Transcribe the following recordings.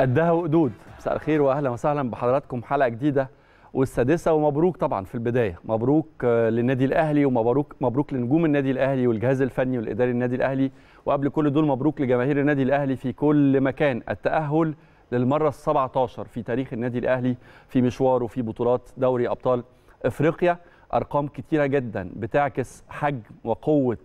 قدها وقدود. مساء الخير واهلا وسهلا بحضراتكم حلقة جديدة والسادسة ومبروك طبعا في البداية. مبروك آه، للنادي الأهلي ومبروك مبروك لنجوم النادي الأهلي والجهاز الفني والإداري للنادي الأهلي. وقبل كل دول مبروك لجماهير النادي الأهلي في كل مكان. التأهل للمرة ال17 في تاريخ النادي الأهلي في مشواره في بطولات دوري أبطال إفريقيا. أرقام كتيرة جدا بتعكس حجم وقوة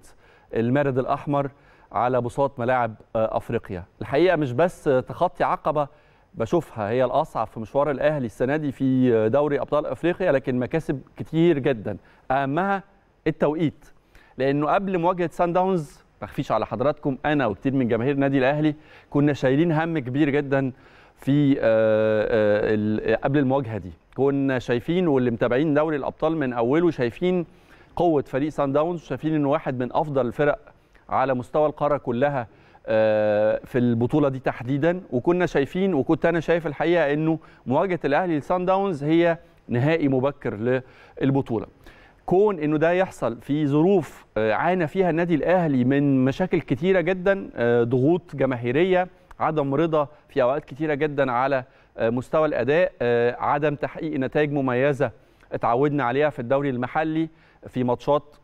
المارد الأحمر. على بساط ملاعب آه، أفريقيا. الحقيقة مش بس تخطي عقبة بشوفها هي الأصعب في مشوار الأهلي السنة دي في دوري أبطال أفريقيا لكن مكاسب كتير جدا. أهمها التوقيت لأنه قبل مواجهة سان داونز ما اخفيش على حضراتكم أنا وكتير من جماهير النادي الأهلي كنا شايلين هم كبير جدا في آه، آه، قبل المواجهة دي. كنا شايفين واللي متابعين دوري الأبطال من أوله شايفين قوة فريق سان داونز شايفين إنه واحد من أفضل الفرق على مستوى القارة كلها آه، في البطولة دي تحديدا. وكنا شايفين وكنت أنا شايف الحقيقة إنه مواجهة الأهلي لسان داونز هي نهائي مبكر للبطولة. كون إنه ده يحصل في ظروف آه، عانى فيها النادي الأهلي من مشاكل كتيرة جدا آه، ضغوط جماهيرية عدم رضا في أوقات كتيرة جدا على مستوى الأداء عدم تحقيق نتائج مميزة اتعودنا عليها في الدوري المحلي في ماتشات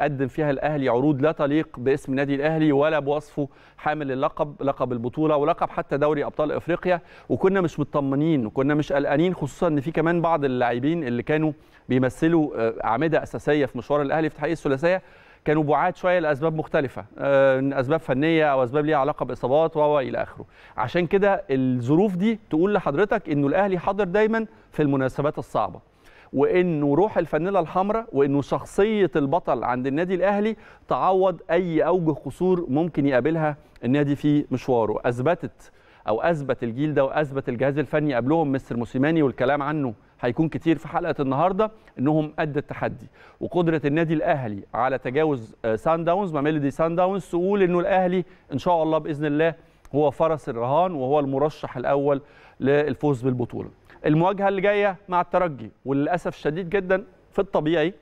قدم فيها الأهلي عروض لا تليق باسم النادي الأهلي ولا بوصفه حامل اللقب لقب البطولة ولقب حتى دوري أبطال إفريقيا. وكنا مش مطمنين وكنا مش قلقانين خصوصا إن في كمان بعض اللاعبين اللي كانوا بيمثلوا آه، أعمدة أساسية في مشوار الأهلي في تحقيق الثلاثية كانوا بعاد شوية لأسباب مختلفة آه، أسباب فنية أو أسباب ليها علاقة بإصابات و إلى آخره. عشان كده الظروف دي تقول لحضرتك إنه الأهلي حاضر دايما في المناسبات الصعبة. وإنه روح الفانيلا الحمراء وإنه شخصية البطل عند النادي الأهلي تعوض أي أوجه قصور ممكن يقابلها النادي في مشواره. أثبتت أو أثبت الجيل ده وأثبت الجهاز الفني قبلهم مستر موسيماني والكلام عنه هيكون كتير في حلقة النهارده إنهم قد التحدي. وقدرة النادي الأهلي على تجاوز آه، سان داونز ميلودي سان داونز تقول إنه الأهلي إن شاء الله بإذن الله هو فرس الرهان وهو المرشح الأول للفوز بالبطولة. المواجهة اللي جاية مع الترجي وللأسف الشديد جدا في الطبيعي.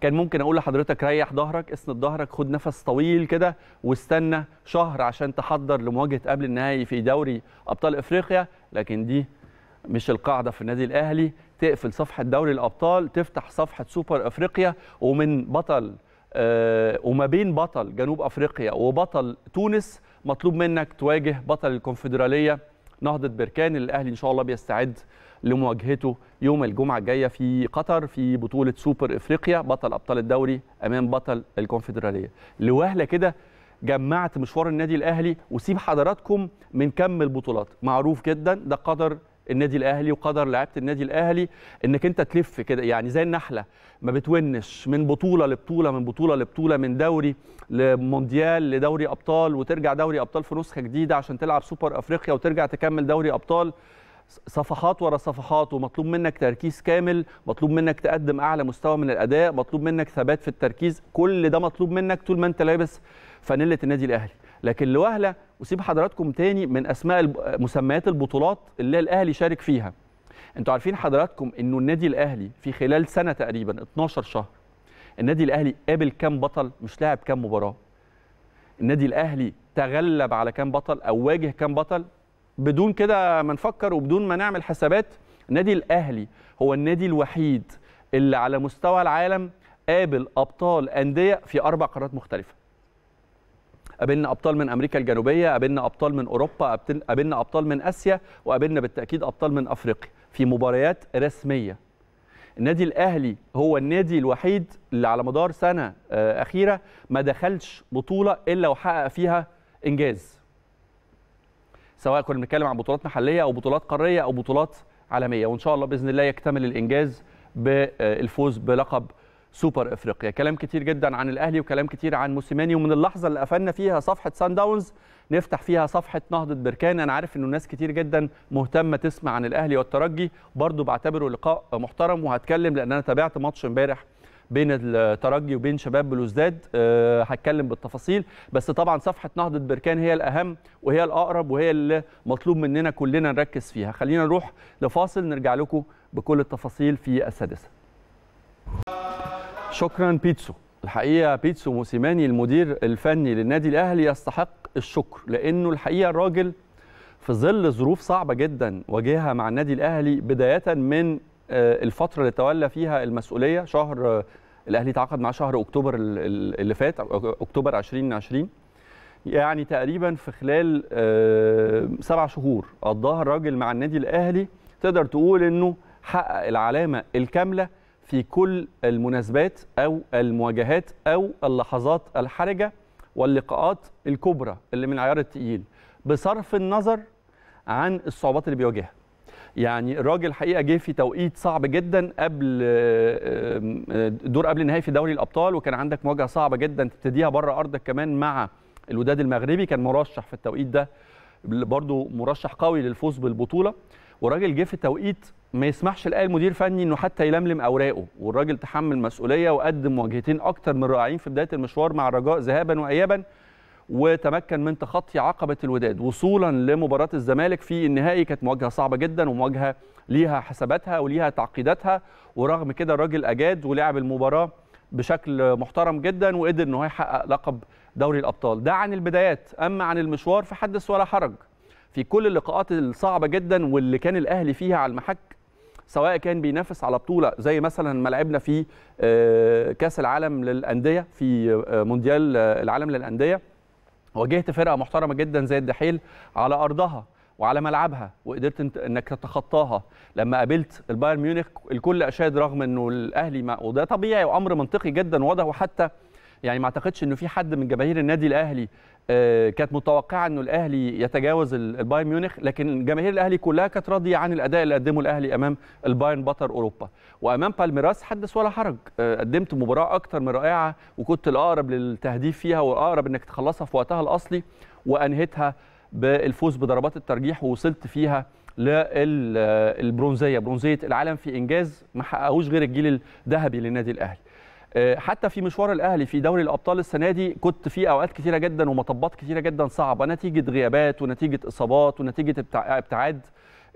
كان ممكن أقول لحضرتك ريح ظهرك اسند ظهرك خد نفس طويل كده واستنى شهر عشان تحضر لمواجهة قبل النهائي في دوري أبطال إفريقيا. لكن دي مش القاعدة في النادي الأهلي. تقفل صفحة دوري الأبطال تفتح صفحة سوبر إفريقيا ومن بطل آه، وما بين بطل جنوب أفريقيا وبطل تونس مطلوب منك تواجه بطل الكونفدرالية نهضة بركان الأهلي إن شاء الله بيستعد لمواجهته يوم الجمعة الجاية في قطر في بطولة سوبر إفريقيا بطل أبطال الدوري أمام بطل الكونفدرالية. لوهلة كده جمعت مشوار النادي الأهلي وسيب حضراتكم من كم البطولات. معروف جدا ده قدر النادي الأهلي وقدر لعيبة النادي الأهلي إنك أنت تلف كده يعني زي النحلة ما بتونش من بطولة لبطولة من بطولة لبطولة من دوري لمونديال لدوري أبطال وترجع دوري أبطال في نسخة جديدة عشان تلعب سوبر أفريقيا وترجع تكمل دوري أبطال. صفحات ورا صفحات ومطلوب منك تركيز كامل مطلوب منك تقدم أعلى مستوى من الأداء مطلوب منك ثبات في التركيز كل ده مطلوب منك طول ما أنت لابس فانيله النادي الأهلي. لكن لوهلة وسيب حضراتكم تاني من أسماء مسميات البطولات اللي الأهلي شارك فيها. أنتوا عارفين حضراتكم إنه النادي الأهلي في خلال سنة تقريبا 12 شهر النادي الأهلي قابل كام بطل؟ مش لاعب كام مباراة. النادي الأهلي تغلب على كام بطل أو واجه كام بطل. بدون كده ما نفكر وبدون ما نعمل حسابات النادي الأهلي هو النادي الوحيد اللي على مستوى العالم قابل أبطال أندية في أربع قارات مختلفة. قابلنا أبطال من أمريكا الجنوبية قابلنا أبطال من أوروبا قابلنا- أبطال من آسيا وقابلنا بالتأكيد أبطال من أفريقيا في مباريات رسمية. النادي الأهلي هو النادي الوحيد اللي على مدار سنة آه، أخيرة ما دخلش بطولة إلا وحقق فيها إنجاز. سواء كنا بنتكلم عن بطولات محلية أو بطولات قارية أو بطولات عالمية وإن شاء الله بإذن الله يكتمل الإنجاز بالفوز بلقب سوبر إفريقيا. كلام كتير جدا عن الأهلي وكلام كتير عن موسيماني ومن اللحظة اللي قفلنا فيها صفحة سان داونز نفتح فيها صفحة نهضة بركان. أنا عارف إنه ناس كتير جدا مهتمة تسمع عن الأهلي والترجي. برضو بعتبره لقاء محترم وهتكلم لأن أنا تابعت ماتش امبارح بين الترجي وبين شباب بلوزداد. أه هتكلم بالتفاصيل. بس طبعا صفحة نهضة بركان هي الأهم وهي الأقرب وهي اللي مطلوب مننا كلنا نركز فيها. خلينا نروح لفاصل نرجع لكم بكل التفاصيل في السادسة. شكرا بيتسو. الحقيقة بيتسو موسيماني المدير الفني للنادي الأهلي يستحق الشكر لأنه الحقيقة الراجل في ظل ظروف صعبة جدا واجهها مع النادي الأهلي بداية من الفترة اللي تولى فيها المسؤولية شهر الأهلي تعاقد مع شهر أكتوبر اللي فات أكتوبر 2020 يعني تقريبا في خلال سبع شهور قضاها الراجل مع النادي الأهلي تقدر تقول إنه حقق العلامة الكاملة في كل المناسبات أو المواجهات أو اللحظات الحرجة واللقاءات الكبرى اللي من العيار الثقيل بصرف النظر عن الصعوبات اللي بيواجهها. يعني الراجل الحقيقة جه في توقيت صعب جدا قبل دور قبل النهائي في دوري الأبطال وكان عندك مواجهة صعبة جدا تبتديها بره أرضك كمان مع الوداد المغربي. كان مرشح في التوقيت ده برضه مرشح قوي للفوز بالبطولة. والراجل جه في توقيت ما يسمحش لأي مدير فني إنه حتى يلملم أوراقه. والراجل تحمل مسؤولية وقدم مواجهتين أكتر من رائعين في بداية المشوار مع الرجاء ذهابا وايابا وتمكن من تخطي عقبة الوداد. وصولا لمباراة الزمالك في النهائي كانت مواجهة صعبة جدا ومواجهة ليها حساباتها وليها تعقيداتها. ورغم كده الراجل أجاد ولعب المباراة بشكل محترم جدا وقدر ان هو يحقق لقب دوري الأبطال. ده عن البدايات. أما عن المشوار فحدث ولا حرج. في كل اللقاءات الصعبة جدا واللي كان الأهلي فيها على المحك سواء كان بينافس على بطولة زي مثلا ما لعبنا في كأس العالم للأندية في مونديال العالم للأندية. واجهت فرقة محترمة جدا زي الدحيل على أرضها وعلى ملعبها وقدرت إنك تتخطاها. لما قابلت البايرن ميونخ الكل أشاد رغم إنه الأهلي ما وده طبيعي وأمر منطقي جدا واضح. وحتى يعني ما أعتقدش إنه في حد من جماهير النادي الأهلي كانت متوقعة إنه الأهلي يتجاوز البايرن ميونخ لكن جماهير الأهلي كلها كانت راضية عن الأداء اللي قدمه الأهلي أمام البايرن بطل أوروبا. وأمام بالميراس حدث ولا حرج. قدمت مباراة أكتر من رائعة وكنت الأقرب للتهديف فيها والأقرب إنك تخلصها في وقتها الأصلي وأنهيتها بالفوز بضربات الترجيح ووصلت فيها للبرونزيه برونزية العالم في إنجاز ما حققوش غير الجيل الذهبي للنادي الأهلي. حتى في مشوار الأهلي في دوري الأبطال السنة دي كنت في أوقات كثيره جدا ومطبات كثيره جدا صعبة نتيجة غيابات ونتيجة إصابات ونتيجة ابتعاد.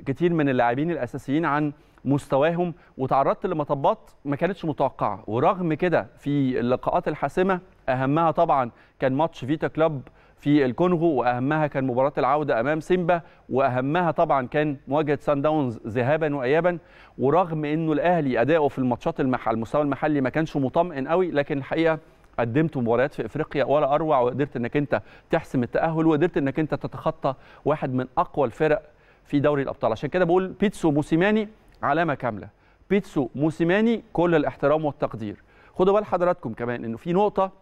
كتير من اللاعبين الأساسيين عن مستواهم وتعرضت لمطبات ما كانتش متوقعة. ورغم كده في اللقاءات الحاسمة أهمها طبعا كان ماتش فيتا كلوب في الكونغو وأهمها كان مباراة العودة أمام سيمبا وأهمها طبعا كان مواجهة سان داونز ذهابا وايابا. ورغم إنه الأهلي أداؤه في الماتشات المح... على المستوى المحلي ما كانش مطمئن قوي لكن الحقيقة قدمت مباريات في إفريقيا ولا أروع وقدرت إنك أنت تحسم التأهل وقدرت إنك أنت تتخطى واحد من أقوى الفرق في دوري الأبطال. عشان كده بقول بيتسو موسيماني علامة كاملة. بيتسو موسيماني كل الاحترام والتقدير. خدوا بال حضراتكم كمان إنه في نقطة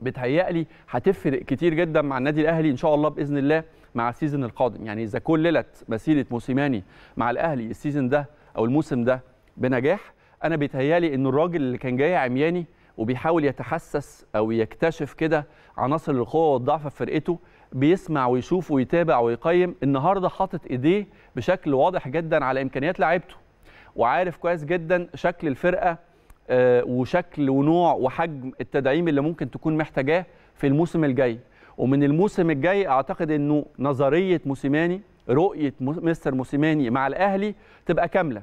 بتهيألي هتفرق كتير جدا مع النادي الأهلي إن شاء الله بإذن الله مع ال season القادم. يعني إذا كللت مسيرة موسيماني مع الأهلي ال season ده أو الموسم ده بنجاح أنا بيتهيألي ان الراجل اللي كان جاي عمياني وبيحاول يتحسس أو يكتشف كده عناصر القوة والضعف في فرقته بيسمع ويشوف ويتابع ويقيم النهارده حاطط ايديه بشكل واضح جدا على إمكانيات لعيبته وعارف كويس جدا شكل الفرقة وشكل ونوع وحجم التدعيم اللي ممكن تكون محتاجاه في الموسم الجاي. ومن الموسم الجاي أعتقد إنه نظرية موسيماني رؤية مستر موسيماني مع الأهلي تبقى كاملة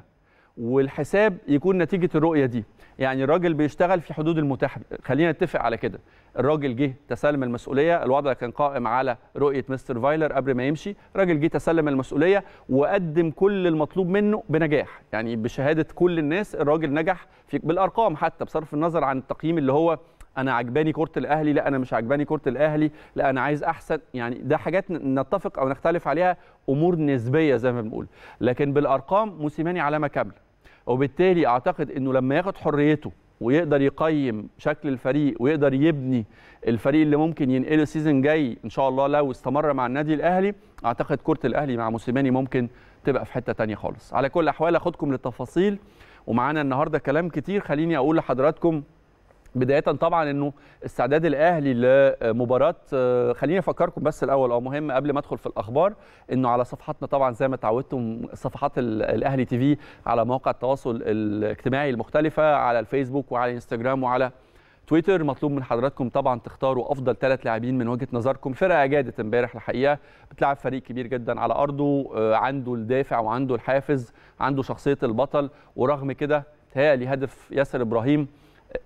والحساب يكون نتيجة الرؤية دي. يعني الراجل بيشتغل في حدود المتاح خلينا نتفق على كده. الراجل جه تسلم المسؤولية الوضع كان قائم على رؤية مستر فايلر قبل ما يمشي. الراجل جه تسلم المسؤولية وقدم كل المطلوب منه بنجاح. يعني بشهادة كل الناس الراجل نجح في بالأرقام حتى بصرف النظر عن التقييم اللي هو أنا عجباني كره الأهلي لا أنا مش عجباني كره الأهلي لا أنا عايز أحسن. يعني ده حاجات نتفق أو نختلف عليها أمور نسبية زي ما بنقول. لكن بالأرقام موسيماني علامة كاملة. وبالتالي أعتقد إنه لما ياخد حريته ويقدر يقيم شكل الفريق ويقدر يبني الفريق اللي ممكن ينقله السيزون جاي إن شاء الله لو استمر مع النادي الأهلي أعتقد كرة الأهلي مع موسيماني ممكن تبقى في حتة تانية خالص. على كل الأحوال أخدكم للتفاصيل. ومعانا النهارده كلام كتير. خليني أقول لحضراتكم بداية طبعا إنه استعداد الأهلي لمباراة خليني أفكركم بس الأول أو مهم قبل ما أدخل في الأخبار إنه على صفحاتنا طبعا زي ما اتعودتم صفحات الأهلي تي في على مواقع التواصل الاجتماعي المختلفة على الفيسبوك وعلى انستجرام وعلى تويتر. مطلوب من حضراتكم طبعا تختاروا أفضل ثلاث لاعبين من وجهة نظركم. فرقة أجادت امبارح الحقيقة بتلعب فريق كبير جدا على أرضه عنده الدافع وعنده الحافز عنده شخصية البطل ورغم كده تهيألي هدف ياسر إبراهيم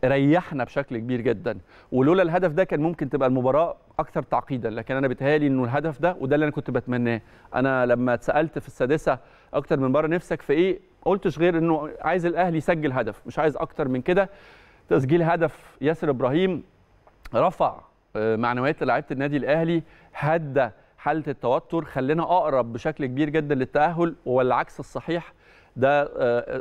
ريحنا بشكل كبير جدا. ولولا الهدف ده كان ممكن تبقى المباراة أكثر تعقيدا. لكن أنا بيتهيألي إنه الهدف ده وده اللي أنا كنت بتمناه. أنا لما اتسألت في السادسة أكتر من مرة نفسك في إيه قلتش غير إنه عايز الأهلي يسجل هدف مش عايز أكتر من كده. تسجيل هدف ياسر إبراهيم رفع معنويات لعيبه النادي الأهلي هدى حالة التوتر خلينا أقرب بشكل كبير جدا للتأهل والعكس الصحيح ده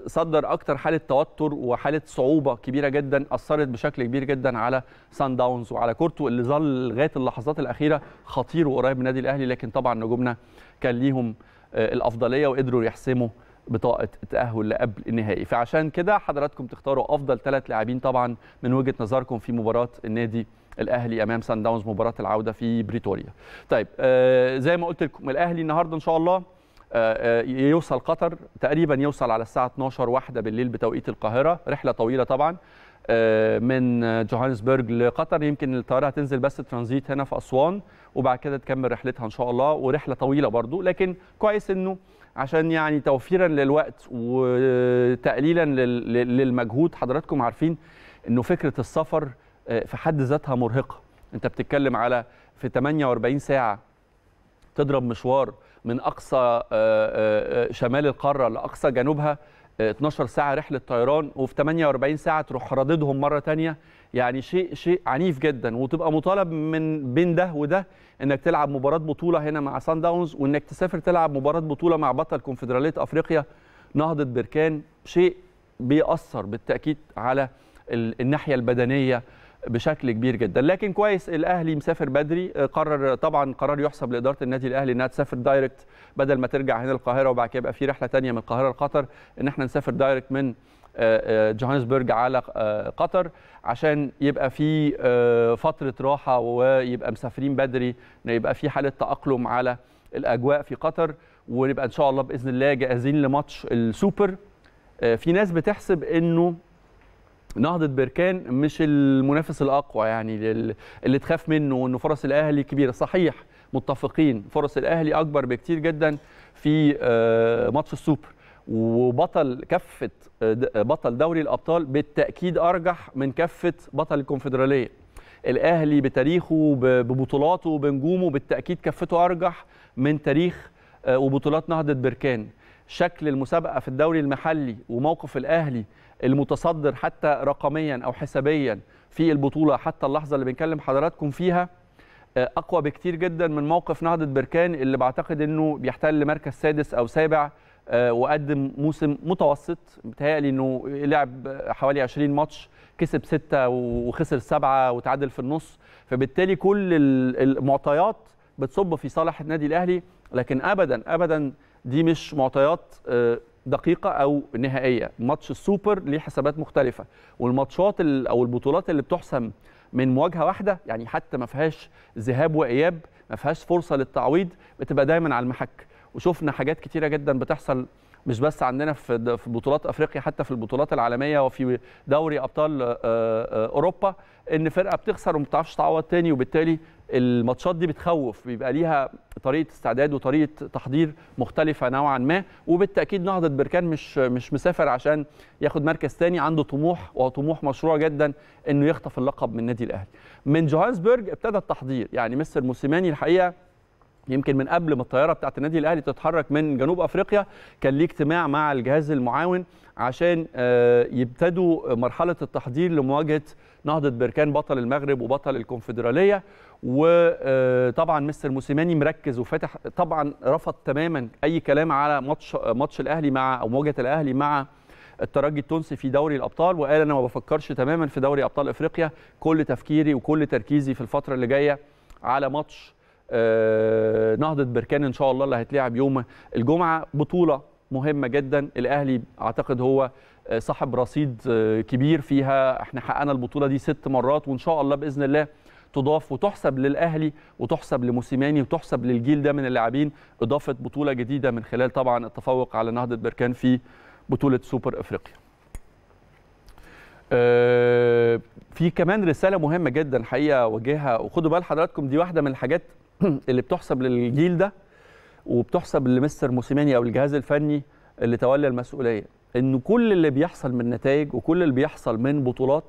صدر أكتر حالة توتر وحالة صعوبة كبيرة جدا أثرت بشكل كبير جدا على سان داونز وعلى كورتو اللي ظل لغاية اللحظات الأخيرة خطير وقريب من النادي الأهلي لكن طبعا نجومنا كان ليهم الأفضلية وقدروا يحسموا بطاقة التأهل لقبل النهائي. فعشان كده حضراتكم تختاروا أفضل ثلاث لاعبين طبعا من وجهة نظركم في مباراة النادي الأهلي أمام سان داونز مباراة العودة في بريتوريا. طيب آه زي ما قلت لكم الأهلي النهارده إن شاء الله آه يوصل قطر تقريبا يوصل على الساعة 12 واحدة بالليل بتوقيت القاهرة رحلة طويلة طبعا آه من جوهانسبرج لقطر. يمكن الطيارة هتنزل بس ترانزيت هنا في أسوان وبعد كده تكمل رحلتها إن شاء الله ورحلة طويلة برضو. لكن كويس إنه عشان يعني توفيرا للوقت وتقليلا للمجهود حضراتكم عارفين إنه فكرة السفر في حد ذاتها مرهقة. أنت بتتكلم على في 48 ساعة تضرب مشوار من أقصى شمال القارة لأقصى جنوبها 12 ساعة رحلة طيران وفي 48 ساعة تروح رددهم مرة ثانية يعني شيء شيء عنيف جدا. وتبقى مطالب من بين ده وده إنك تلعب مباراة بطولة هنا مع سان داونز وإنك تسافر تلعب مباراة بطولة مع بطل كونفدرالية أفريقيا نهضة بركان. شيء بيأثر بالتأكيد على الناحية البدنية بشكل كبير جدا. لكن كويس الأهلي مسافر بدري. قرر طبعا قرار يحسب لإدارة النادي الأهلي إنها تسافر direct بدل ما ترجع هنا القاهرة وبعد كده يبقى في رحلة ثانية من القاهرة لقطر إن إحنا نسافر direct من جوهانسبرج على قطر عشان يبقى في فترة راحة ويبقى مسافرين بدري يبقى في حالة تأقلم على الأجواء في قطر. ونبقى إن شاء الله بإذن الله جاهزين لماتش السوبر. في ناس بتحسب إنه نهضة بركان مش المنافس الأقوى يعني اللي تخاف منه وإنه فرص الأهلي كبيرة. صحيح متفقين فرص الأهلي أكبر بكتير جدا في ماتش السوبر. وبطل كفة بطل دوري الأبطال بالتأكيد أرجح من كفة بطل الكونفدرالية. الأهلي بتاريخه ببطولاته بنجومه بالتأكيد كفته أرجح من تاريخ وبطولات نهضة بركان. شكل المسابقة في الدوري المحلي وموقف الأهلي المتصدر حتى رقميا أو حسابيا في البطولة حتى اللحظة اللي بنكلم حضراتكم فيها أقوى بكتير جدا من موقف نهضة بركان اللي بعتقد إنه بيحتل مركز سادس أو سابع وقدم موسم متوسط. متهيألي إنه لعب حوالي 20 ماتش كسب ستة وخسر سبعة وتعادل في النص. فبالتالي كل المعطيات بتصب في صالح النادي الأهلي لكن ابدا ابدا دي مش معطيات دقيقة أو نهائية. ماتش السوبر ليه حسابات مختلفة. والماتشات أو البطولات اللي بتحسم من مواجهة واحدة يعني حتى ما فيهاش ذهاب وإياب ما فيهاش فرصة للتعويض بتبقى دايما على المحك. وشفنا حاجات كتيرة جدا بتحصل مش بس عندنا في بطولات أفريقيا حتى في البطولات العالمية وفي دوري أبطال أوروبا إن فرقة بتخسر وما بتعرفش تعوض تاني وبالتالي الماتشات دي بتخوف. بيبقى ليها طريقة استعداد وطريقة تحضير مختلفة نوعا ما. وبالتأكيد نهضة بركان مش مش مسافر عشان ياخد مركز تاني. عنده طموح وطموح مشروع جدا إنه يخطف اللقب من النادي الأهلي. من جوهانسبرج ابتدى التحضير. يعني مستر موسيماني الحقيقة يمكن من قبل ما الطيارة بتاعت النادي الأهلي تتحرك من جنوب أفريقيا كان ليه اجتماع مع الجهاز المعاون عشان يبتدوا مرحلة التحضير لمواجهة نهضة بركان بطل المغرب وبطل الكونفدرالية. وطبعا مستر موسيماني مركز وفاتح طبعا رفض تماما أي كلام على ماتش ماتش الأهلي مع أو مواجهة الأهلي مع الترجي التونسي في دوري الأبطال. وقال أنا ما بفكرش تماما في دوري أبطال أفريقيا. كل تفكيري وكل تركيزي في الفترة اللي جاية على ماتش نهضة بركان إن شاء الله اللي هيتلعب يوم الجمعة. بطولة مهمة جدا. الأهلي أعتقد هو صاحب رصيد كبير فيها. إحنا حققنا البطولة دي ست مرات وإن شاء الله بإذن الله تضاف وتحسب للأهلي وتحسب لموسيماني وتحسب للجيل ده من اللاعبين إضافة بطولة جديدة من خلال طبعا التفوق على نهضة بركان في بطولة سوبر إفريقيا. في كمان رسالة مهمة جدا الحقيقة وجهها وخدوا بال حضراتكم دي واحدة من الحاجات اللي بتحسب للجيل ده وبتحسب لمستر موسيماني أو الجهاز الفني اللي تولى المسؤولية إنه كل اللي بيحصل من نتائج وكل اللي بيحصل من بطولات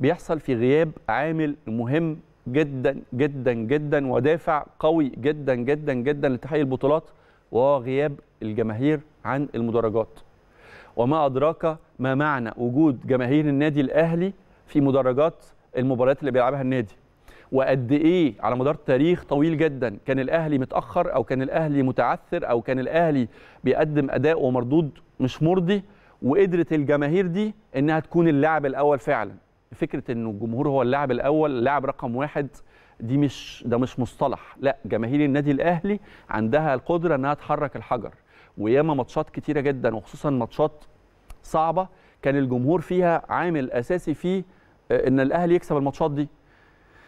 بيحصل في غياب عامل مهم جدا جدا جدا ودافع قوي جدا جدا جدا لتحقيق البطولات وهو غياب الجماهير عن المدرجات. وما أدراك ما معنى وجود جماهير النادي الأهلي في مدرجات المباريات اللي بيلعبها النادي؟ وقد إيه على مدار تاريخ طويل جدا. كان الأهلي متأخر أو كان الأهلي متعثر أو كان الأهلي بيقدم أداء ومردود مش مرضي وقدرت الجماهير دي إنها تكون اللاعب الأول فعلا. فكرة انه الجمهور هو اللاعب الأول اللاعب رقم واحد دي مش ده مش مصطلح. لا جماهير النادي الأهلي عندها القدرة إنها تحرك الحجر. وياما ماتشات كتيرة جدا وخصوصا ماتشات صعبة كان الجمهور فيها عامل أساسي في إن الأهلي يكسب الماتشات دي.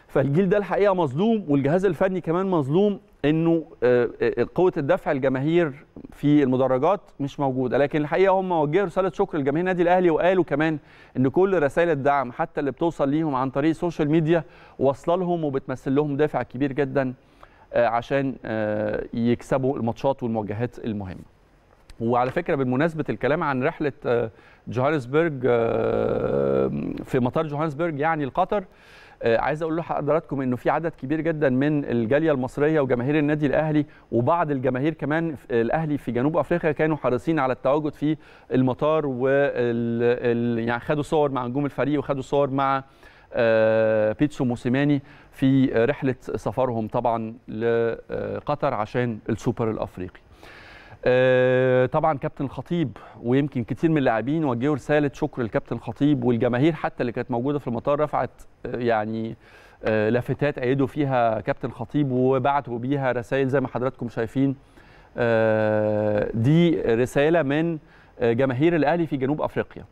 فالجيل ده الحقيقة مظلوم والجهاز الفني كمان مظلوم إنه قوة الدفع الجماهير في المدرجات مش موجودة. لكن الحقيقة هم وجهوا رسالة شكر لجماهير النادي الأهلي وقالوا كمان إن كل رسائل الدعم حتى اللي بتوصل ليهم عن طريق ال social media واصلة لهم وبتمثل لهم دافع كبير جدا عشان يكسبوا الماتشات والمواجهات المهمة. وعلى فكرة بالمناسبة الكلام عن رحلة جوهانسبرج في مطار جوهانسبرج يعني لقطر عايز أقول لحضراتكم إنه في عدد كبير جدا من الجالية المصرية وجماهير النادي الأهلي وبعض الجماهير كمان الأهلي في جنوب أفريقيا كانوا حريصين على التواجد في المطار وال يعني خدوا صور مع نجوم الفريق وخدوا صور مع بيتسو موسيماني في رحلة سفرهم طبعا لقطر عشان السوبر الأفريقي. طبعا كابتن الخطيب ويمكن كتير من اللاعبين وجهوا رسالة شكر للكابتن الخطيب والجماهير حتى اللي كانت موجودة في المطار رفعت يعني لافتات ايدوا فيها كابتن الخطيب وبعتوا بيها رسائل زي ما حضراتكم شايفين. دي رسالة من جماهير الأهلي في جنوب أفريقيا.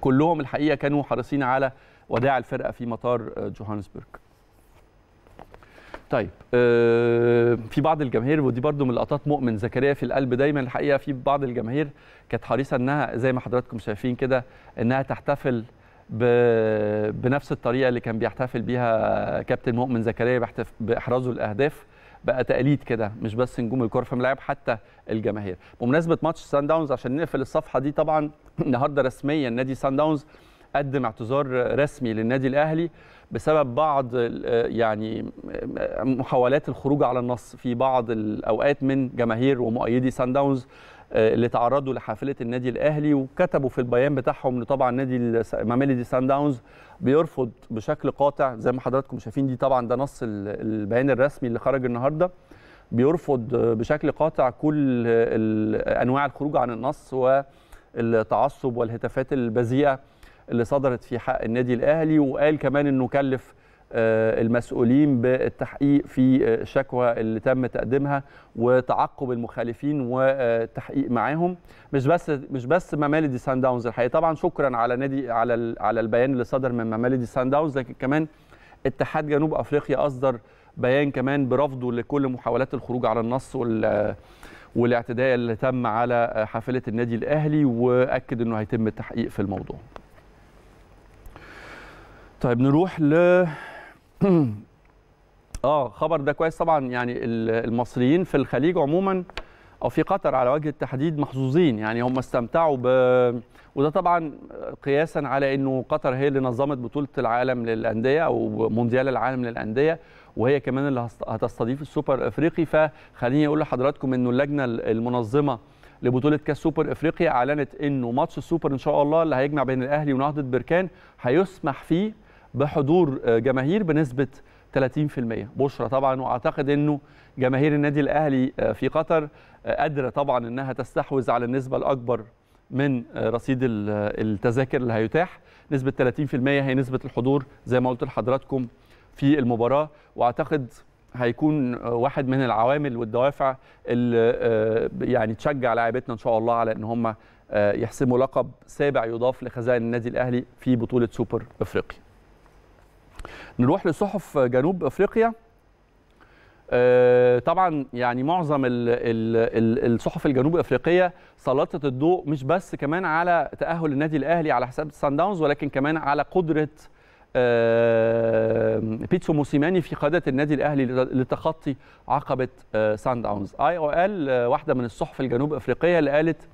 كلهم الحقيقة كانوا حريصين على وداع الفرقة في مطار جوهانسبرج طيب آه في بعض الجماهير ودي برضو من لقطات مؤمن زكريا في القلب دايما الحقيقة في بعض الجماهير كانت حريصة إنها زي ما حضراتكم شايفين كده إنها تحتفل بنفس الطريقة اللي كان بيحتفل بيها كابتن مؤمن زكريا بإحرازه الاهداف بقى تقليد كده مش بس نجوم الكره في الملاعب حتى الجماهير. بمناسبة ماتش سان داونز عشان نقفل الصفحة دي طبعا النهارده رسميا نادي سان داونز قدم اعتذار رسمي للنادي الأهلي بسبب بعض يعني محاولات الخروج على النص في بعض الأوقات من جماهير ومؤيدي سان داونز اللي تعرضوا لحافلة النادي الأهلي وكتبوا في البيان بتاعهم إن طبعا نادي ماميلودي سان داونز بيرفض بشكل قاطع زي ما حضراتكم شايفين دي طبعا ده نص البيان الرسمي اللي خرج النهارده بيرفض بشكل قاطع كل أنواع الخروج عن النص والتعصب والهتافات البذيئة اللي صدرت في حق النادي الأهلي وقال كمان إنه كلف المسؤولين بالتحقيق في الشكوى اللي تم تقديمها وتعقب المخالفين والتحقيق معاهم. مش بس مش بس ماميلودي سان داونز الحقيقة طبعا شكرا على نادي على على البيان اللي صدر من ماميلودي سان داونز. لكن كمان اتحاد جنوب أفريقيا أصدر بيان كمان برفضه لكل محاولات الخروج على النص وال والاعتداء اللي تم على حافلة النادي الأهلي وأكد إنه هيتم التحقيق في الموضوع. طيب نروح ل آه خبر ده كويس. طبعا يعني المصريين في الخليج عموما أو في قطر على وجه التحديد محظوظين. يعني هم استمتعوا ب وده طبعا قياسا على إنه قطر هي اللي نظمت بطولة العالم للأندية أو مونديال العالم للأندية وهي كمان اللي هتستضيف السوبر الافريقي فخليني أقول لحضراتكم إنه اللجنة المنظمة لبطولة كأس سوبر إفريقيا أعلنت إنه ماتش السوبر إن شاء الله اللي هيجمع بين الأهلي ونهضة بركان هيسمح فيه بحضور جماهير بنسبة 30% بشرى طبعا وأعتقد إنه جماهير النادي الأهلي في قطر قادرة طبعا إنها تستحوذ على النسبة الأكبر من رصيد التذاكر اللي هيتاح. نسبة 30% هي نسبة الحضور زي ما قلت لحضراتكم في المباراة. وأعتقد هيكون واحد من العوامل والدوافع اللي يعني تشجع لاعبتنا إن شاء الله على إن هم يحسموا لقب سابع يضاف لخزائن النادي الأهلي في بطولة سوبر إفريقيا. نروح لصحف جنوب أفريقيا. طبعا يعني معظم الصحف الجنوب أفريقية سلطت الضوء مش بس كمان على تأهل النادي الأهلي على حساب السان داونز ولكن كمان على قدرة بيتسو موسيماني في قياده النادي الأهلي لتخطي عقبة سان داونز آي أو إل واحدة من الصحف الجنوب أفريقية اللي قالت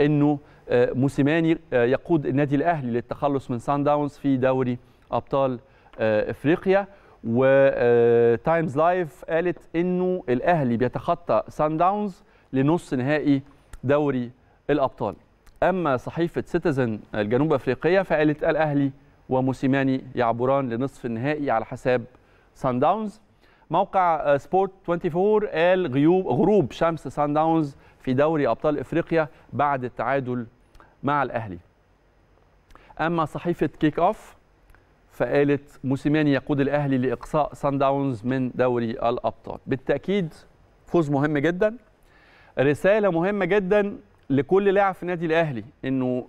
إنه موسيماني يقود النادي الأهلي للتخلص من سان داونز في دوري أبطال إفريقيا وتايمز لايف قالت إنه الأهلي بيتخطى سان داونز لنص نهائي دوري الأبطال. أما صحيفة سيتيزن الجنوب أفريقية فقالت الأهلي وموسيماني يعبران لنصف النهائي على حساب سان داونز موقع سبورت 24 قال غيوب غروب شمس سان داونز في دوري أبطال إفريقيا بعد التعادل مع الأهلي. أما صحيفة كيك اوف فقالت موسيماني يقود الأهلي لإقصاء سان داونز من دوري الأبطال. بالتأكيد فوز مهم جدا رسالة مهمة جدا لكل لاعب في النادي الأهلي إنه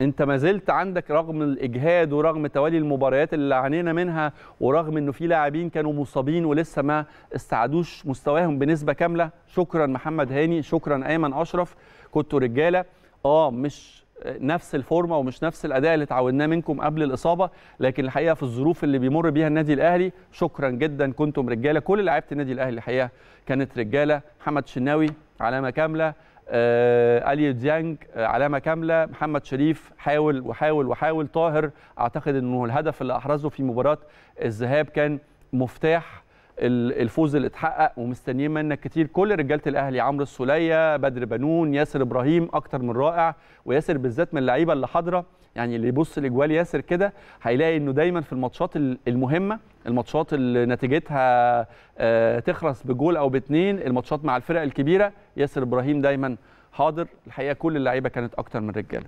أنت ما زلت عندك رغم الإجهاد ورغم توالي المباريات اللي عانينا منها ورغم إنه في لاعبين كانوا مصابين ولسه ما استعادوش مستواهم بنسبة كاملة شكرا محمد هاني شكرا أيمن أشرف كنتوا رجالة. آه مش نفس الفورمة ومش نفس الأداء اللي اتعودناه منكم قبل الإصابة لكن الحقيقة في الظروف اللي بيمر بيها النادي الأهلي شكرا جدا كنتم رجالة. كل لعيبة النادي الأهلي الحقيقة كانت رجالة. محمد شناوي علامة كاملة آه أليو ديانج آه علامة كاملة محمد شريف حاول وحاول وحاول طاهر. أعتقد إنه الهدف اللي أحرزه في مباراة الذهاب كان مفتاح الفوز اللي اتحقق ومستنيين منك كتير. كل رجالة الأهلي عمرو السولية بدر بنون ياسر إبراهيم أكتر من رائع وياسر بالذات من اللعيبة اللي حاضرة. يعني اللي يبص لأجوال ياسر كده هيلاقي إنه دايما في الماتشات المهمة الماتشات اللي نتيجتها تخلص بجول أو باتنين الماتشات مع الفرق الكبيرة ياسر إبراهيم دايما حاضر. الحقيقة كل اللعيبة كانت أكتر من رجالة.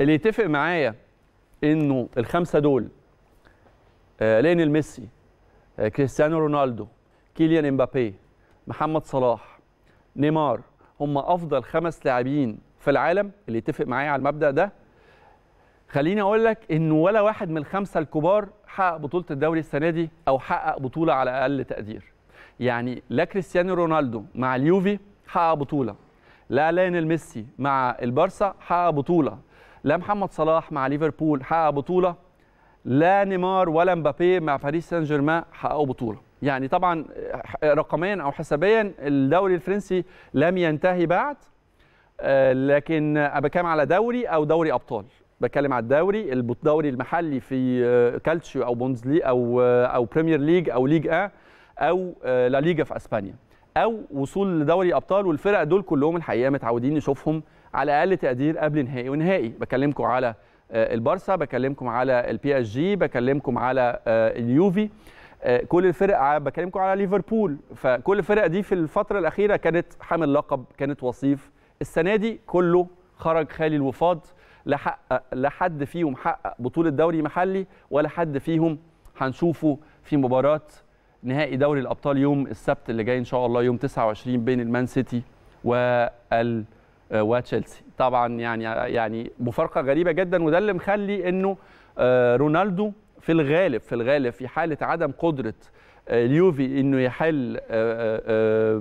اللي يتفق معايا إنه الخمسة دول ليونيل ميسي كريستيانو رونالدو كيليان امبابي محمد صلاح نيمار هم أفضل خمس لاعبين في العالم اللي يتفق معايا على المبدأ ده. خليني أقول لك انه ولا واحد من الخمسة الكبار حقق بطولة الدوري السنة دي أو حقق بطولة على أقل تقدير. يعني لا كريستيانو رونالدو مع اليوفي حقق بطولة. لا ليونيل ميسي مع البارسا حقق بطولة. لا محمد صلاح مع ليفربول حقق بطولة. لا نيمار ولا مبابي مع باريس سان جيرمان حققوا بطولة. يعني طبعا رقميا أو حسابيا الدوري الفرنسي لم ينتهي بعد لكن بتكلم على دوري أو دوري أبطال. بتكلم على الدوري الدوري المحلي في كالتشيو أو بوندسليجا أو أو بريمير ليج أو ليج 1 أو لا ليجا في أسبانيا. أو وصول لدوري أبطال والفرق دول كلهم الحقيقة متعودين نشوفهم على أقل تقدير قبل نهائي ونهائي. بكلمكم على البارسا بكلمكم على البي اس جي بكلمكم على اليوفي كل الفرق بكلمكم على ليفربول. فكل الفرق دي في الفترة الأخيرة كانت حامل لقب كانت وصيف. السنة دي كله خرج خالي الوفاض. لا حقق لا حد فيهم حقق بطولة دوري محلي ولا حد فيهم هنشوفه في مباراة نهائي دوري الأبطال يوم السبت اللي جاي إن شاء الله يوم 29 بين المان سيتي وال وتشيلسي. طبعا يعني يعني مفارقة غريبة جدا وده اللي مخلي إنه رونالدو في الغالب في الغالب في حالة عدم قدرة اليوفي إنه يحل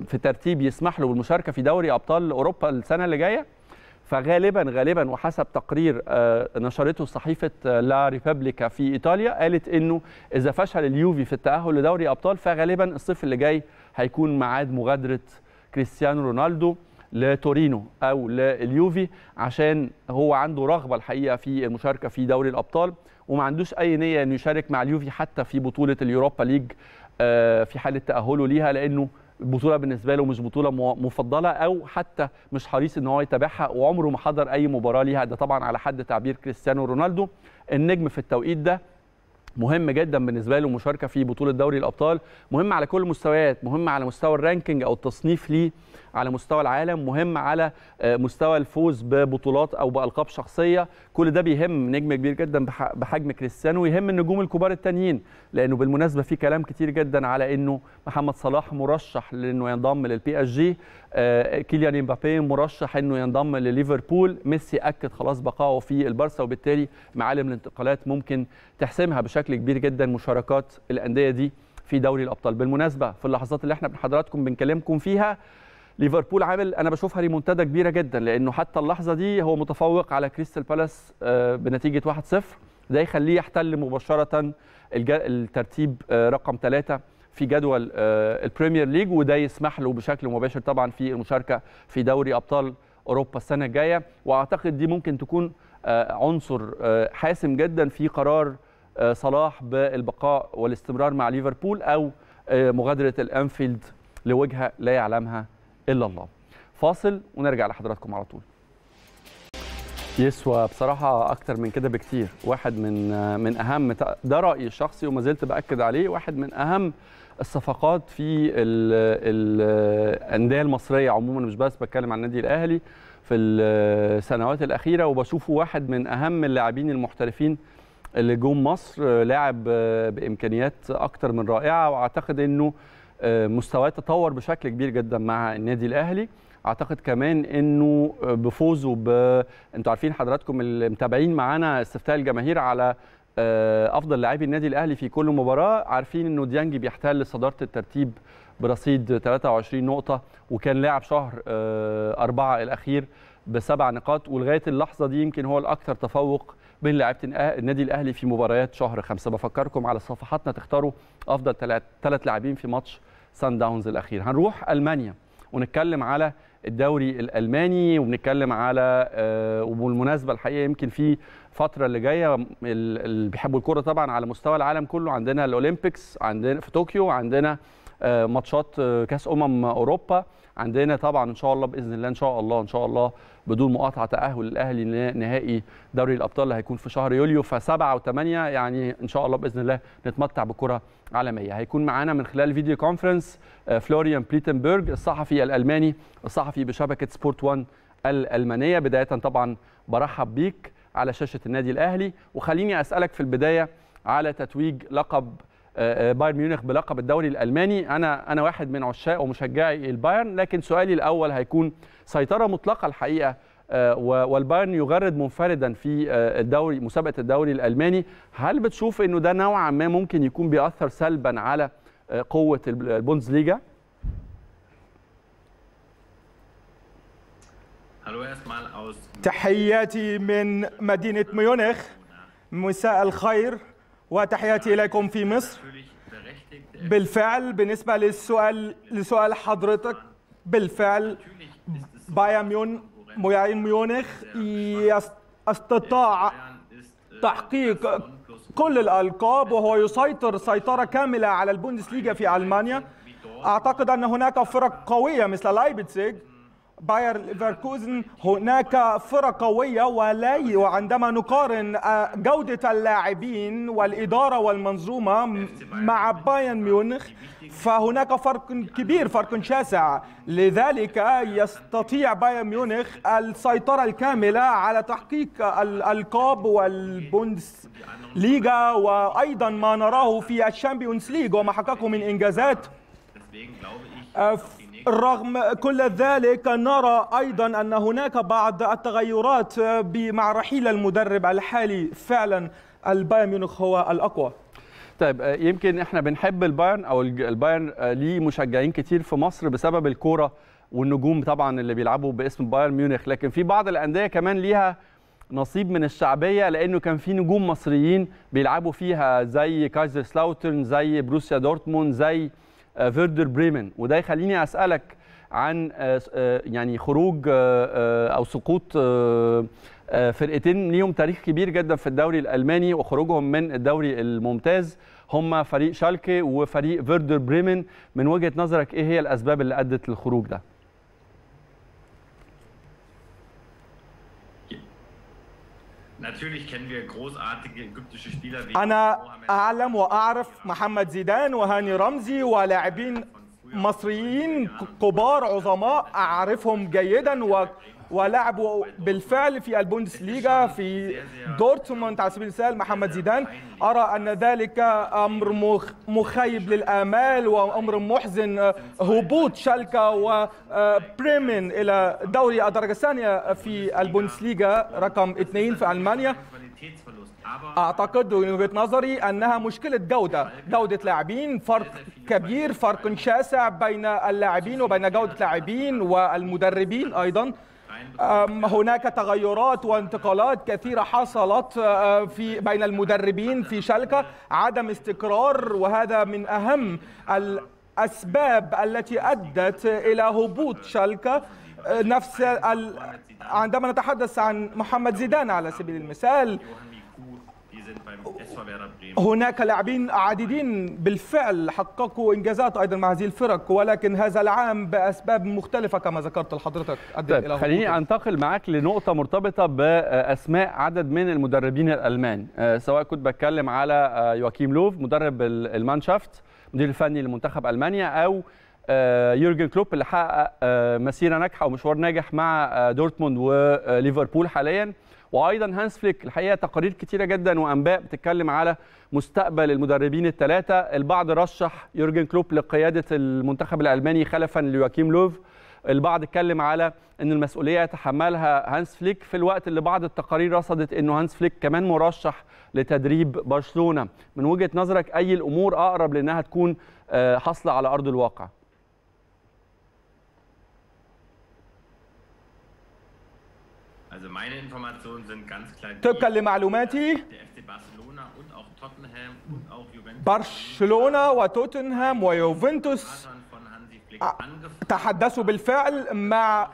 في ترتيب يسمح له بالمشاركة في دوري أبطال أوروبا السنة اللي جاية. فغالبا غالبا وحسب تقرير نشرته صحيفة لا ريبابليكا في إيطاليا قالت إنه إذا فشل اليوفي في التأهل لدوري أبطال فغالبا الصيف اللي جاي هيكون ميعاد مغادرة كريستيانو رونالدو. لتورينو أو لليوفي عشان هو عنده رغبة الحقيقة في المشاركة في دوري الأبطال وما عندوش أي نية إنه يشارك مع اليوفي حتى في بطولة اليوروبا ليج في حالة تأهله ليها لأنه البطوله بالنسبة له مش بطولة مفضلة أو حتى مش حريص إن هو يتابعها وعمره ما حضر أي مباراة ليها. ده طبعا على حد تعبير كريستيانو رونالدو. النجم في التوقيت ده مهم جدا بالنسبة له المشاركه في بطولة دوري الأبطال. مهم على كل المستويات مهم على مستوى ال ranking أو التصنيف ليه. على مستوى العالم مهم على مستوى الفوز ببطولات أو بألقاب شخصية. كل ده بيهم نجم كبير جدا بحجم كريستيانو ويهم النجوم الكبار التانيين لأنه بالمناسبة في كلام كتير جدا على إنه محمد صلاح مرشح لإنه ينضم للبي اس جي كيليان إمبابي مرشح إنه ينضم لليفربول. ميسي أكد خلاص بقائه في البارسا وبالتالي معالم الانتقالات ممكن تحسمها بشكل كبير جدا مشاركات الأندية دي في دوري الأبطال. بالمناسبة في اللحظات اللي إحنا بحضراتكم بنكلمكم فيها ليفربول عامل أنا بشوفها ريمونتادا كبيرة جدا لأنه حتى اللحظة دي هو متفوق على كريستال بالاس بنتيجة 1-0 ده يخليه يحتل مباشرة الترتيب رقم ثلاثة في جدول البريمير ليج وده يسمح له بشكل مباشر طبعا في المشاركة في دوري أبطال أوروبا السنة الجاية. وأعتقد دي ممكن تكون عنصر حاسم جدا في قرار صلاح بالبقاء والاستمرار مع ليفربول أو مغادرة الأنفيلد لوجهة لا يعلمها إلا الله. فاصل ونرجع لحضراتكم على طول. يسوى بصراحة أكتر من كده بكتير، واحد من من أهم ده رأيي الشخصي وما زلت بأكد عليه، واحد من أهم الصفقات في الأندية المصرية عموما مش بس بتكلم عن النادي الأهلي في السنوات الأخيرة. وبشوفه واحد من أهم اللاعبين المحترفين اللي جم مصر. لاعب بإمكانيات أكتر من رائعة. وأعتقد إنه مستواه تطور بشكل كبير جدا مع النادي الأهلي. أعتقد كمان إنه بفوزه ب أنتوا عارفين حضراتكم اللي متابعين معانا استفتاء الجماهير على أفضل لاعبي النادي الأهلي في كل مباراة عارفين إنه ديانجي بيحتل صدارة الترتيب برصيد 23 نقطة وكان لاعب شهر أربعة الأخير بسبع نقاط ولغاية اللحظة دي يمكن هو الأكثر تفوق بين لاعيبه النادي الأهلي في مباريات شهر خمسة. بفكركم على صفحاتنا تختاروا أفضل ثلاث لاعبين في ماتش سان داونز الأخير. هنروح ألمانيا. ونتكلم على الدوري الألماني وبنتكلم على وبالمناسبة الحقيقة يمكن في الفترة اللي جاية اللي بيحبوا الكورة طبعا على مستوى العالم كله. عندنا الأولمبيكس عندنا في طوكيو عندنا ماتشات كأس أمم أوروبا. عندنا طبعا إن شاء الله بإذن الله إن شاء الله إن شاء الله بدون مقاطعة تأهل الأهلي لنهائي دوري الأبطال اللي هيكون في شهر يوليو. فسبعة وثمانيه يعني إن شاء الله بإذن الله نتمتع بكرة عالمية. هيكون معانا من خلال video conference فلوريان بليتنبرج الصحفي الألماني الصحفي بشبكة سبورت 1 الألمانية. بداية طبعا برحب بيك على شاشة النادي الأهلي. وخليني أسألك في البداية على تتويج لقب بايرن ميونخ بلقب الدوري الألماني. أنا أنا واحد من عشاق ومشجعي البايرن لكن سؤالي الأول هيكون سيطرة مطلقة الحقيقة والبايرن يغرد منفردا في الدوري مسابقة الدوري الألماني. هل بتشوف إنه ده نوعا ما ممكن يكون بيأثر سلبا على قوة البوندسليجا؟ تحياتي من مدينة ميونخ. مساء الخير وتحياتي إليكم في مصر. بالفعل بالنسبة للسؤال لسؤال حضرتك بالفعل بايرن ميونخ استطاع تحقيق كل الألقاب وهو يسيطر سيطرة كاملة على البوندسليغا في ألمانيا. أعتقد أن هناك فرق قوية مثل لايبتسيج باير ليفركوزن. هناك فرق قوية ولا وعندما نقارن جودة اللاعبين والإدارة والمنظومة مع بايرن ميونخ فهناك فرق كبير فرق شاسع. لذلك يستطيع بايرن ميونخ السيطرة الكاملة على تحقيق الألقاب والبوندس ليغا وأيضا ما نراه في الشامبيونز ليج وما حققه من إنجازات. رغم كل ذلك نرى أيضا أن هناك بعض التغيرات مع رحيل المدرب الحالي فعلا البايرن ميونخ هو الأقوى. طيب يمكن إحنا بنحب البايرن أو البايرن ليه مشجعين كتير في مصر بسبب الكورة والنجوم طبعا اللي بيلعبوا باسم بايرن ميونخ. لكن في بعض الأندية كمان ليها نصيب من الشعبية لأنه كان في نجوم مصريين بيلعبوا فيها زي كايزر سلاوترن زي بروسيا دورتموند زي فيردر بريمن. وده يخليني أسألك عن يعني خروج أو سقوط فرقتين ليهم تاريخ كبير جدا في الدوري الألماني وخروجهم من الدوري الممتاز. هم فريق شالكي وفريق فيردر بريمن. من وجهة نظرك إيه هي الأسباب اللي أدت للخروج ده؟ أنا أعلم وأعرف محمد زيدان وهاني رمزي ولاعبين مصريين كبار عظماء أعرفهم جيدا ولعبوا بالفعل في البوندسليغا في دورتموند على سبيل المثال محمد زيدان. أرى أن ذلك أمر مخيب للآمال وأمر محزن هبوط شالكا وبريمن إلى دوري الدرجة الثانية في البوندسليغا رقم اثنين في ألمانيا. أعتقد من وجهة نظري أنها مشكلة جودة جودة لاعبين فرق كبير فرق شاسع بين اللاعبين وبين جودة اللاعبين والمدربين أيضا. هناك تغيرات وانتقالات كثيرة حصلت في بين المدربين في شالكة عدم استقرار وهذا من أهم الأسباب التي أدت إلى هبوط شالكة. نفس ال... عندما نتحدث عن محمد زيدان على سبيل المثال هناك لاعبين عديدين بالفعل حققوا إنجازات أيضا مع هذه الفرق ولكن هذا العام بأسباب مختلفة كما ذكرت لحضرتك. طيب خليني أنتقل معاك لنقطة مرتبطة بأسماء عدد من المدربين الألمان. سواء كنت بتكلم على يواكيم لوف مدرب المانشافت مدير الفني لمنتخب ألمانيا أو يورجن كلوب اللي حقق مسيرة ناجحة ومشوار ناجح مع دورتموند وليفربول حاليا. وأيضا هانس فليك الحقيقة تقارير كتيرة جدا وأنباء بتتكلم على مستقبل المدربين الثلاثه البعض رشح يورجن كلوب لقيادة المنتخب الألماني خلفا ليواكيم لوف. البعض اتكلم على إن المسؤولية يتحملها هانس فليك. في الوقت اللي بعض التقارير رصدت إنه هانس فليك كمان مرشح لتدريب برشلونة. من وجهة نظرك أي الأمور أقرب لأنها تكون حاصلة على أرض الواقع؟ طبقا لمعلوماتي برشلونه وتوتنهام ويوفنتوس تحدثوا بالفعل مع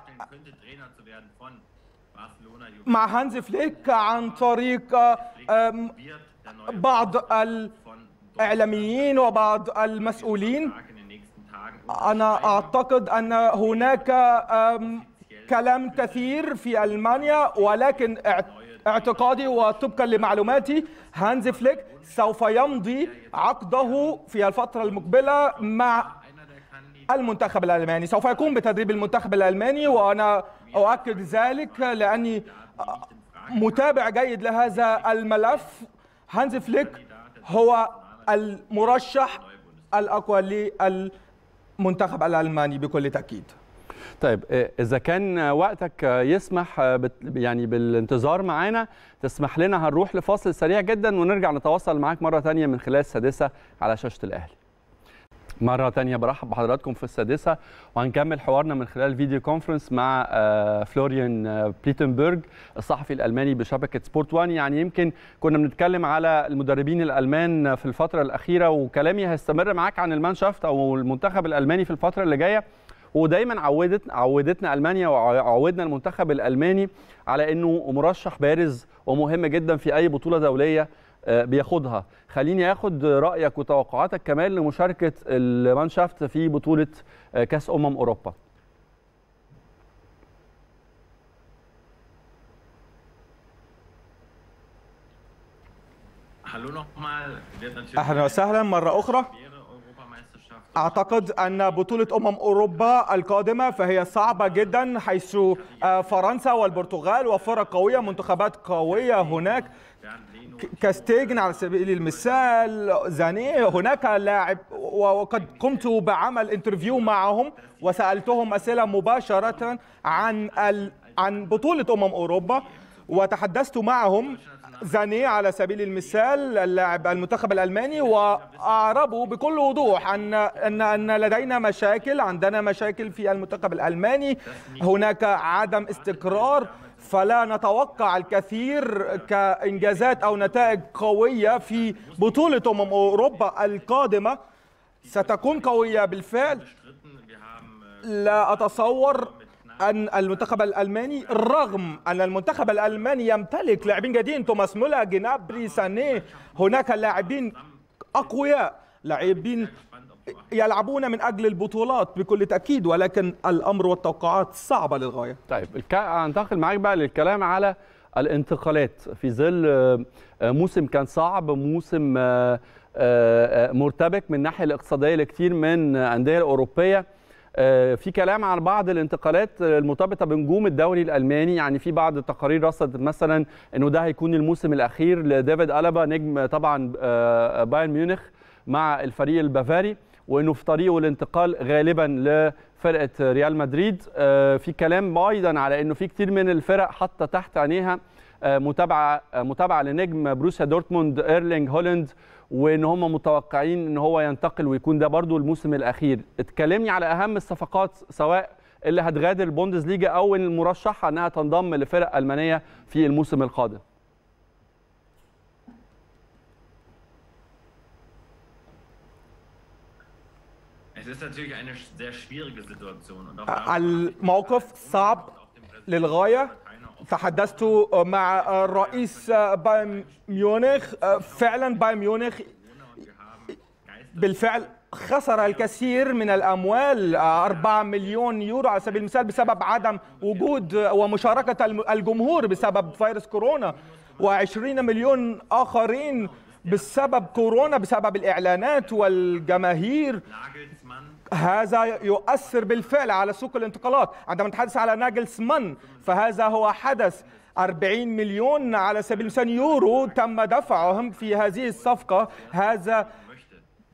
مع هانز فليك عن طريق بعض الاعلاميين وبعض المسؤولين أنا اعتقد ان هناك كلام كثير في ألمانيا ولكن اعتقادي وطبقا لمعلوماتي هانز فليك سوف يمضي عقده في الفترة المقبلة مع المنتخب الألماني. سوف يقوم بتدريب المنتخب الألماني وأنا أؤكد ذلك لأني متابع جيد لهذا الملف. هانز فليك هو المرشح الأقوى للمنتخب الألماني بكل تأكيد. طيب إذا كان وقتك يسمح يعني بالانتظار معانا تسمح لنا هنروح لفاصل سريع جدا ونرجع نتواصل معاك مرة ثانية من خلال السادسة على شاشة الأهلي. مرة تانية برحب بحضراتكم في السادسة وهنكمل حوارنا من خلال video conference مع فلوريان بليتنبرج الصحفي الألماني بشبكة سبورت وان. يعني يمكن كنا بنتكلم على المدربين الألمان في الفترة الأخيرة وكلامي هيستمر معاك عن المانشافت أو المنتخب الألماني في الفترة اللي جاية. ودايما عودت عودتنا ألمانيا وعودنا المنتخب الألماني على إنه مرشح بارز ومهم جدا في أي بطولة دولية بياخدها. خليني آخد رأيك وتوقعاتك كمان لمشاركة المانشافت في بطولة كأس أمم أوروبا. أهلا وسهلا مرة أخرى. أعتقد أن بطولة أمم أوروبا القادمة فهي صعبة جدا حيث فرنسا والبرتغال وفرق قوية منتخبات قوية هناك. تير شتيجن على سبيل المثال زاني هناك لاعب وقد قمت بعمل interview معهم وسألتهم أسئلة مباشرة عن عن بطولة أمم أوروبا وتحدثت معهم. زاني على سبيل المثال اللاعب المنتخب الألماني وأعربوا بكل وضوح ان ان أن لدينا مشاكل عندنا مشاكل في المنتخب الألماني. هناك عدم استقرار فلا نتوقع الكثير كإنجازات أو نتائج قوية في بطولة أمم أوروبا القادمة. ستكون قوية بالفعل. لا أتصور أن المنتخب الألماني رغم أن المنتخب الألماني يمتلك لاعبين جيدين توماس مولا جنابري ساني هناك لاعبين أقوياء لاعبين يلعبون من أجل البطولات بكل تأكيد ولكن الأمر والتوقعات صعبة للغاية. طيب أنتقل معاك بقى للكلام على الانتقالات. في ظل موسم كان صعب موسم مرتبك من الناحية الاقتصادية لكثير من الأندية الأوروبية في كلام عن بعض الانتقالات المرتبطة بنجوم الدوري الألماني. يعني في بعض التقارير رصدت مثلا إنه ده هيكون الموسم الأخير لديفيد ألابا نجم طبعا بايرن ميونخ مع الفريق البافاري وإنه في طريقه الانتقال غالبا لفرقة ريال مدريد. في كلام أيضا على إنه في كتير من الفرق حاطة تحت عينيها متابعة متابعة لنجم بروسيا دورتموند إيرلينج هولاند وإن هم متوقعين إن هو ينتقل ويكون ده برضو الموسم الأخير. اتكلمني على أهم الصفقات سواء اللي هتغادر البوندسليجا أو المرشحه إنها تنضم لفرق ألمانية في الموسم القادم. الموقف صعب للغاية. تحدثت مع رئيس بايرن ميونخ فعلا بايرن ميونخ بالفعل خسر الكثير من الأموال 4 مليون يورو على سبيل المثال بسبب عدم وجود ومشاركة الجمهور بسبب فيروس كورونا و20 مليون آخرين بسبب كورونا بسبب الإعلانات والجماهير. هذا يؤثر بالفعل على سوق الانتقالات. عندما نتحدث على ناجلسمان فهذا هو حدث. 40 مليون على سبيل المثال يورو تم دفعهم في هذه الصفقة. هذا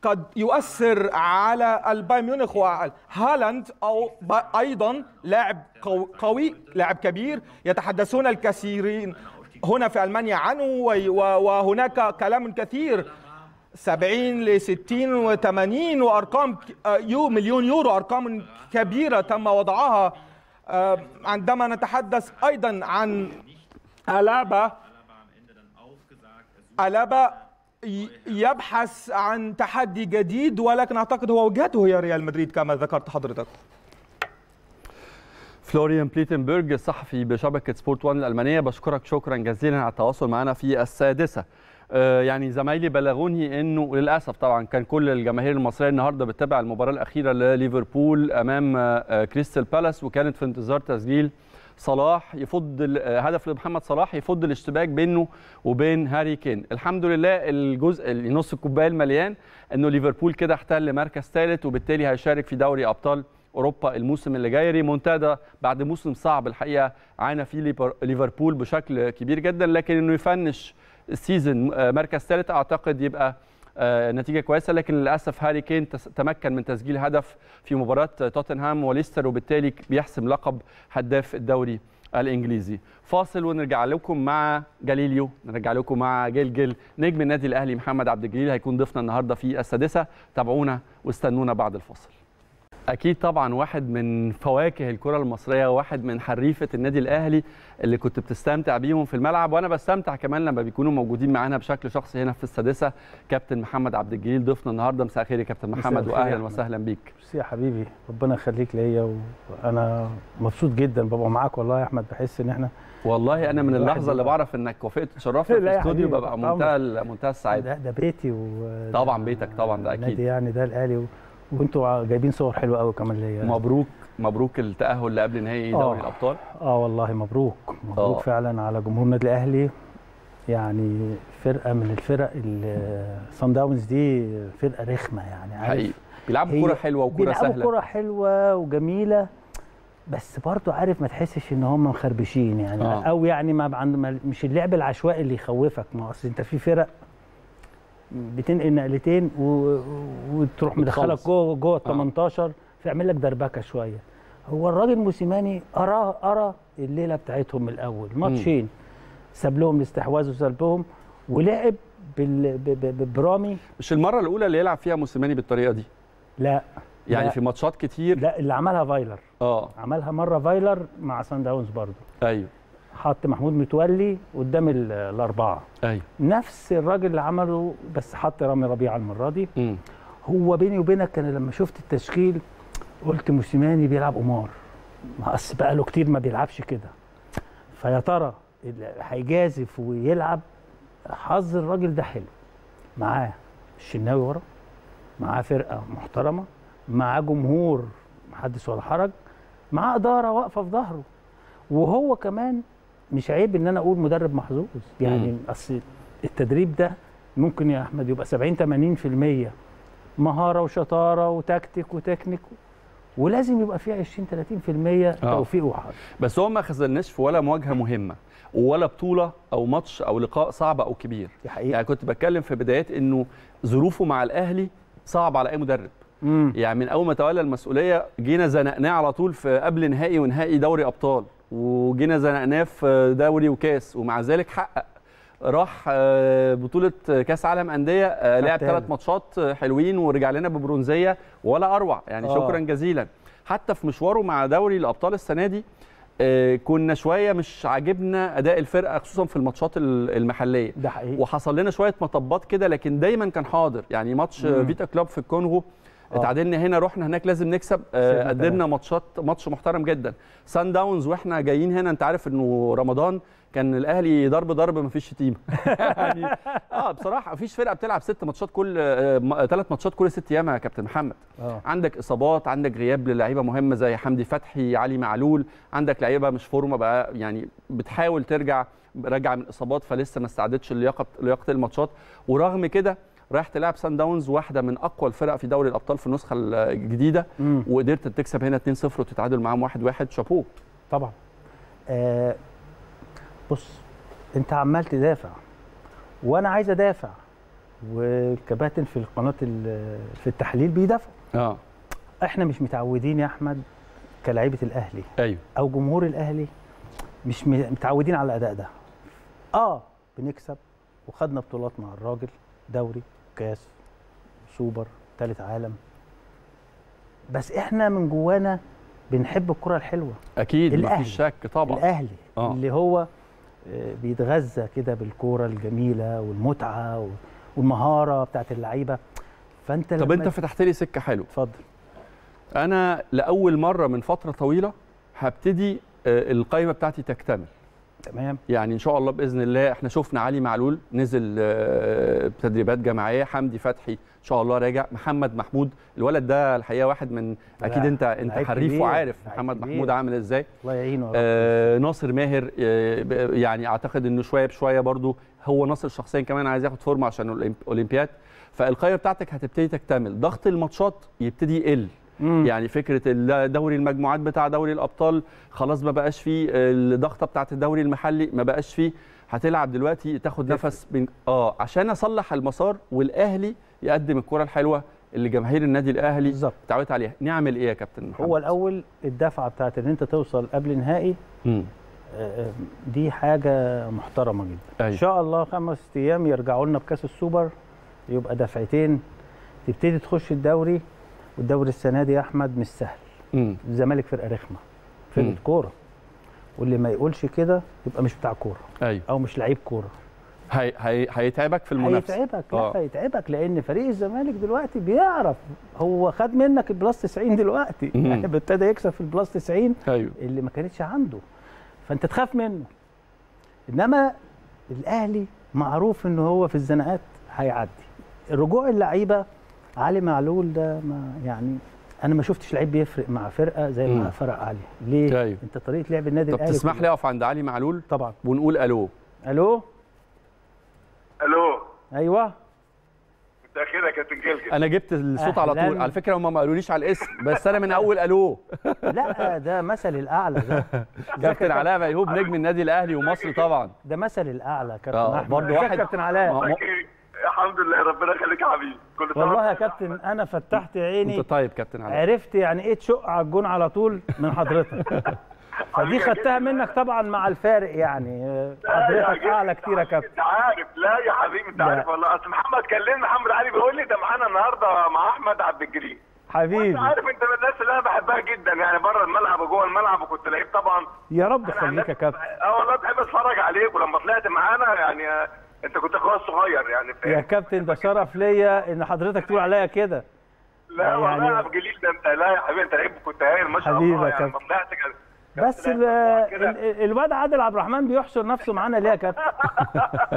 قد يؤثر على البايرن ميونخ وهالاند أو أيضا لاعب قوي لاعب كبير يتحدثون الكثيرين هنا في ألمانيا عنه وهناك كلام كثير 70 ل 60 و80 وأرقام يو مليون يورو أرقام كبيرة تم وضعها. عندما نتحدث أيضا عن ألابا ألابا يبحث عن تحدي جديد ولكن أعتقد هو وجهته هي ريال مدريد كما ذكرت حضرتك. فلوريان بليتنبرج الصحفي بشبكة سبورت 1 الألمانية بشكرك شكرا جزيلا على التواصل معنا في السادسة. يعني زمايلي بلغوني إنه للأسف طبعا كان كل الجماهير المصرية النهارده بتتابع المباراة الأخيرة لليفربول أمام كريستال بالاس وكانت في انتظار تسجيل صلاح يفض هدف لمحمد صلاح يفض الاشتباك بينه وبين هاري كين. الحمد لله الجزء نص الكوباية المليان إنه ليفربول كده احتل مركز ثالث وبالتالي هيشارك في دوري أبطال أوروبا الموسم اللي جاي. ريمونتادا بعد موسم صعب الحقيقة عانى فيه ليفربول بشكل كبير جدا لكن إنه يفنش ال season مركز ثالث أعتقد يبقى نتيجة كويسة لكن للأسف هاري كين تمكن من تسجيل هدف في مباراة توتنهام وليستر وبالتالي بيحسم لقب هداف الدوري الإنجليزي. فاصل ونرجع لكم مع جيل جيل. نرجع لكم مع جيل جيل نجم النادي الأهلي محمد عبد الجليل. هيكون ضيفنا النهارده في السادسة. تابعونا واستنونا بعد الفاصل. أكيد طبعا واحد من فواكه الكرة المصرية وواحد من حريفة النادي الأهلي اللي كنت بتستمتع بيهم في الملعب. وأنا بستمتع كمان لما بيكونوا موجودين معانا بشكل شخصي هنا في السادسة. كابتن محمد عبد الجليل ضيفنا النهارده. مساء الخير يا كابتن محمد واهلا وسهلا بيك. ميرسي يا حبيبي ربنا يخليك ليا وأنا مبسوط جدا. ببقى معاك والله يا أحمد بحس إن إحنا والله أنا من اللحظة اللي بعرف إنك وافقت تشرفنا في الاستوديو ببقى منتهى منتهى السعادة. ده, ده بيتي و طبعا بيتك طبعا ده أكيد. نادي يعني ده الأهلي و... وانتوا جايبين صور حلوة قوي كمان ليا مبروك مبروك التأهل لقبل نهائي دوري الأبطال. آه والله مبروك. مبروك أوه. فعلا على جمهور النادي الأهلي. يعني فرقة من الفرق الصن داونز دي فرقة رخمة يعني عارف؟ حقيقي. بيلعبوا كوره حلوة وكوره سهلة. بيلعبوا كوره حلوة وجميلة بس برضه عارف ما تحسش إن هم مخربشين يعني آه. أو يعني ما عند مش اللعب العشوائي اللي يخوفك. ما أصل أنت في فرق بتنقل نقلتين و... وتروح مدخلك جوه جوه ال 18 فيعمل لك دربكة شوية. هو الراجل موسيماني قرى قرى الليلة بتاعتهم من الأول ماتشين. ساب لهم الاستحواذ وساب لهم ولعب بال... ب... ب... برامي. مش المرة الأولى اللي يلعب فيها موسيماني بالطريقة دي؟ لا. يعني لا. في ماتشات كتير؟ لا اللي عملها فايلر. آه. عملها مرة فايلر مع صن داونز برضه. أيوه. حط محمود متولي قدام الأربعة. أيوه. نفس الراجل اللي عمله بس حط رامي ربيعه المرة دي. م. هو بيني وبينك أنا لما شفت التشكيل قلت موسيماني بيلعب قمار. أصل بقى له كتير ما بيلعبش كده. فيا ترى هيجازف ويلعب؟ حظ الراجل ده حلو. معاه الشناوي ورا معاه فرقة محترمة معاه جمهور محدث ولا حرج معاه إدارة واقفة في ظهره. وهو كمان مش عيب إن أنا أقول مدرب محظوظ. يعني أصل التدريب ده ممكن يا أحمد يبقى 70 80% مهارة وشطارة وتكتيك وتكنيك ولازم يبقى فيه 20 30% توفيق وحظ. بس هو ما خذلناش في ولا مواجهة مهمة ولا بطولة أو ماتش أو لقاء صعب أو كبير. دي حقيقة. يعني كنت بتكلم في بدايات إنه ظروفه مع الأهلي صعب على أي مدرب. مم. يعني من أول ما تولى المسؤولية جينا زنقناه على طول في قبل نهائي ونهائي دوري أبطال وجينا زنقناه في دوري وكاس ومع ذلك حقق راح بطولة كأس عالم أندية لعب ثلاث ماتشات حلوين ورجع لنا ببرونزية ولا أروع يعني آه. شكرا جزيلا حتى في مشواره مع دوري الأبطال السنة دي كنا شوية مش عاجبنا أداء الفرقة خصوصا في الماتشات المحلية ده حقيقي وحصل لنا شوية مطبات كده لكن دايما كان حاضر يعني ماتش مم. فيتا كلوب في الكونغو آه. اتعادلنا هنا رحنا هناك لازم نكسب. آه، قدمنا ماتشات ماتش محترم جدا. سان داونز وإحنا جايين هنا انت عارف انه رمضان كان الأهلي ضرب ضرب مفيش شتيمه يعني آه بصراحة مفيش فرقة بتلعب ست ماتشات كل ثلاث ماتشات كل ست أيام يا كابتن محمد. آه. عندك إصابات عندك غياب للعيبة مهمة زي حمدي فتحي علي معلول عندك لعيبة مش فورمة بقى يعني بتحاول ترجع راجعه من اصابات فلسه ما استعدتش لياقة لياقة الماتشات. ورغم كده رايح تلعب سان داونز واحدة من أقوى الفرق في دوري الأبطال في النسخة الجديدة مم. وقدرت تكسب هنا 2-0 وتتعادل معاهم 1-1 شابوه طبعا. آه بص أنت عمال تدافع وأنا عايز أدافع والكباتن في القناة ال- في التحليل بيدافعوا. آه. إحنا مش متعودين يا أحمد كلاعيبة الأهلي أيوه. أو جمهور الأهلي مش متعودين على الأداء ده. آه بنكسب وخدنا بطولات مع الراجل. دوري كاس سوبر ثالث عالم. بس إحنا من جوانا بنحب الكرة الحلوة. أكيد. مفيش شك طبعا. الأهلي آه. اللي هو آه، بيتغذى كده بالكوره الجميلة والمتعة والمهارة بتاعت اللعيبة. فأنت طب أنت فتحت لي سكة حلوة. اتفضل. أنا لأول مرة من فترة طويلة هبتدي آه، القائمه بتاعتي تكتمل. تمام يعني إن شاء الله بإذن الله إحنا شفنا علي معلول نزل آه، تدريبات جماعية حمدي فتحي إن شاء الله راجع محمد محمود الولد ده الحقيقة واحد من أكيد أنت أنت حريف وعارف محمد. محمود عامل إزاي الله يعينه. آه ناصر ماهر آه يعني أعتقد إنه شوية بشوية برضو هو ناصر شخصيا كمان عايز ياخد فورمة عشان الاولمبياد فالقائمه بتاعتك هتبتدي تكتمل ضغط الماتشات يبتدي يقل مم. يعني فكرة دوري المجموعات بتاع دوري الأبطال خلاص ما بقاش فيه الضغطة بتاعت الدوري المحلي ما بقاش فيه هتلعب دلوقتي تاخد. نفس بين آه عشان أصلح المسار والأهلي يقدم الكرة الحلوة اللي جماهير النادي الأهلي بالظبط اتعودت عليها نعمل إيه يا كابتن محمد هو الأول الدفعة بتاعت إن أنت توصل قبل نهائي مم. آه، دي حاجة محترمة جدا أيوة. إن شاء الله خمس أيام يرجعوا لنا بكأس السوبر يبقى دفعتين تبتدي تخش الدوري والدوري السنة دي يا أحمد مش سهل. الزمالك فرقة رخمة. فرقة مم. كورة. واللي ما يقولش كده يبقى مش بتاع كورة. أيوه. أو مش لعيب كورة. هي هي هيتعبك في المنافسة. هيتعبك. لا آه. هيتعبك لأن فريق الزمالك دلوقتي بيعرف. هو خد منك البلس 90 دلوقتي. يعني ابتدى يكسب في البلس 90 أيوه. اللي ما كانتش عنده. فأنت تخاف منه. إنما الأهلي معروف إن هو في الزناقات هيعدي. رجوع اللعيبة علي معلول ده ما يعني أنا ما شفتش لعيب بيفرق مع فرقة زي ما. فرق علي. ليه؟ أيوة. أنت طريقة لعب النادي طب الأهلي تسمح لي أقف عند علي معلول؟ طبعا. ونقول ألو. ألو؟ ألو. أيوه. الخير يا كابتن جلجل أنا جبت الصوت على. طول. على فكرة هم ما قالوليش على الاسم بس أنا من أول ألو. لا ده مثل الأعلى ده. كابتن علاء ميهوب نجم النادي الأهلي ومصر طبعا. ده مثل الأعلى كابتن آه، أحمد. برضه واحد- يا كابتن علاء. الحمد لله ربنا يخليك يا حبيبي. كل سنة والله يا. كابتن أنا فتحت عيني. أنت طيب كابتن علاء عرفت يعني إيه تشق على الجون على طول من حضرتك. فدي خدتها. منك طبعا مع الفارق يعني. حضرتك أعلى كتير يا كابتن. أنت عارف. لا يا حبيبي أنت. عارف والله. أصل محمد كلمني محمد علي بيقول لي ده معانا النهارده مع أحمد عبد الجليل. حبيبي. انت عارف أنت من الناس اللي أنا بحبها جدا. يعني بره الملعب وجوه الملعب وكنت لعيب طبعا. يا رب يخليك يا كابتن. أه والله بحب أتفرج عليك. ولما طلعت معانا يعني انت كنت اخويا الصغير يعني يا كابتن ده شرف ليا إن حضرتك تقول عليا كده لا يعني- والله يا عبد الجليل ده انت لا يا حبيبي انت لعيب كنت هايل ما شاء الله يعني. لما طلعت كان بس ال- ال- ال- الواد عادل عبد الرحمن بيحشر نفسه معانا ليه يا كابتن؟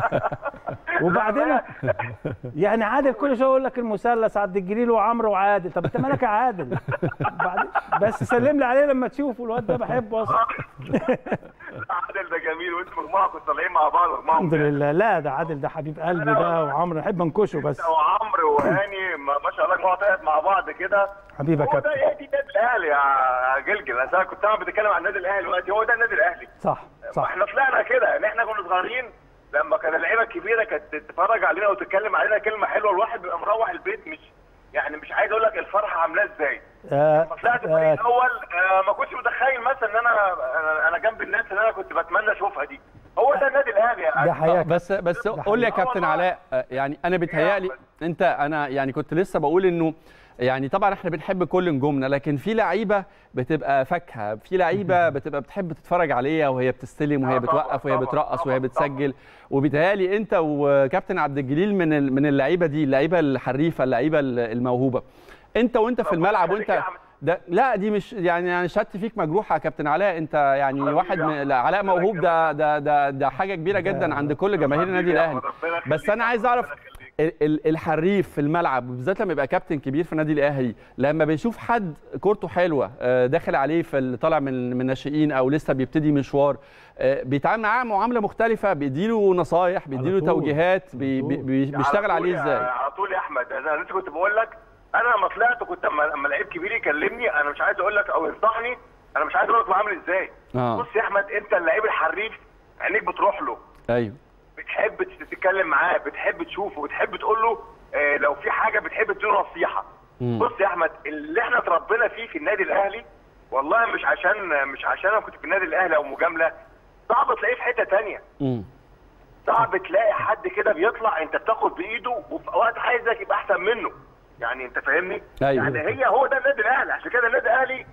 وبعدين يعني عادل كل شوية يقول لك المثلث عبد الجليل وعمرو وعادل. طب انت مالك يا عادل؟ بس سلم لي عليه لما تشوفه الواد ده بحبه أصلا. عادل ده جميل وانتوا مجموعة كنتوا طالعين مع بعض الحمد لله. لا ده عادل ده حبيب قلبي ده وعمرو. نحب انكشه بس. وعمرو وهاني ما شاء الله مجموعه طلعت مع بعض كده. حبيبي يا هو ده كابتن. هي دي النادي الأهلي يا جلجل. أنا كنت أنا بتكلم عن النادي الأهلي دلوقتي. هو ده النادي الأهلي. صح صح. إحنا طلعنا كده. يعني إحنا كنا صغيرين لما كان اللعيبة الكبيرة كانت تتفرج علينا وتتكلم علينا كلمة حلوة. الواحد بيبقى مروح البيت مش يعني مش عايز أقول لك الفرحة عاملاه إزاي. آه طلعت الفريق آه الأول آه ما كنتش متخيل مثلا إن أنا أنا جنب الناس اللي أنا كنت بتمنى أشوفها دي. هو ده النادي الأهلي يعني ده حقيقة بس بس قول لي يا. كابتن آه. علاء آه، يعني أنا بيتهيألي أنت أنا يعني كنت لسه بقول إنه يعني طبعا إحنا بنحب كل نجومنا لكن في لعيبة بتبقى فاكهة في لعيبة بتبقى بتحب تتفرج عليها وهي بتستلم وهي آه بتوقف وهي بترقص وهي بتسجل وبيتهيألي أنت وكابتن عبد الجليل من ال- من اللعيبة دي اللعيبة الحريفة اللعيبة الموهوبة أنت وأنت في الملعب وأنت. ده لا دي مش يعني يعني شهادتي فيك مجروحة يا كابتن علاء. انت يعني واحد من. لا، علاء موهوب ده. ده ده ده حاجة كبيرة جدا عند كل جماهير النادي الأهلي. بس أنا عايز أعرف الحريف في الملعب بالذات لما يبقى كابتن كبير في النادي الأهلي لما بيشوف حد كورته حلوة آه، داخل عليه في اللي طالع من من الناشئين أو لسه بيبتدي مشوار آه، بيتعامل معاه معاملة مختلفة بيديله نصايح بيديله. توجيهات بي بي بي- بيشتغل عليه إزاي؟ على طول يا أحمد. أنا لسه كنت بقول لك أنا لما طلعت كنت اما لما لعيب كبير يكلمني أنا مش عايز أقول لك أو ينصحني أنا مش عايز أقول لك بعمل إزاي آه. بص يا احمد انت اللعيب الحريف عينيك بتروح له أيوه بتحب تتكلم معاه بتحب تشوفه بتحب تقول له آه، لو في حاجة بتحب تديله نصيحة. بص يا احمد اللي إحنا اتربينا فيه في النادي الاهلي والله مش عشان مش عشان أنا كنت في النادي الاهلي أو مجاملة صعب تلاقيه في حتة تانية مم. صعب تلاقي حد كده بيطلع انت بتاخد بإيده وفي وقت عايزك يبقى أحسن منه يعني انت فاهمني؟ أيوة. يعني هي هو ده النادي الأهلي عشان كده النادي الأهلي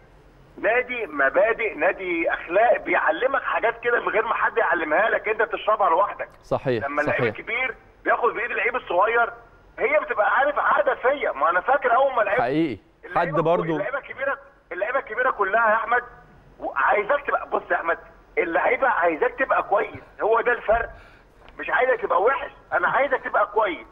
نادي مبادئ نادي أخلاق بيعلمك حاجات كده من غير ما حد يعلمها لك انت بتشربها لوحدك. صحيح لما اللعيب الكبير بياخد بإيد اللعيب الصغير هي بتبقى عارف عادة فيا. ما أنا فاكر أول ما لعبت حقيقي. حد برضو اللعيبة الكبيره اللعيبة الكبيرة كلها يا أحمد عايزاك تبقى بص يا أحمد اللعيبة عايزاك تبقى كويس. هو ده الفرق. مش عايزك تبقى وحش أنا عايزك تبقى كويس.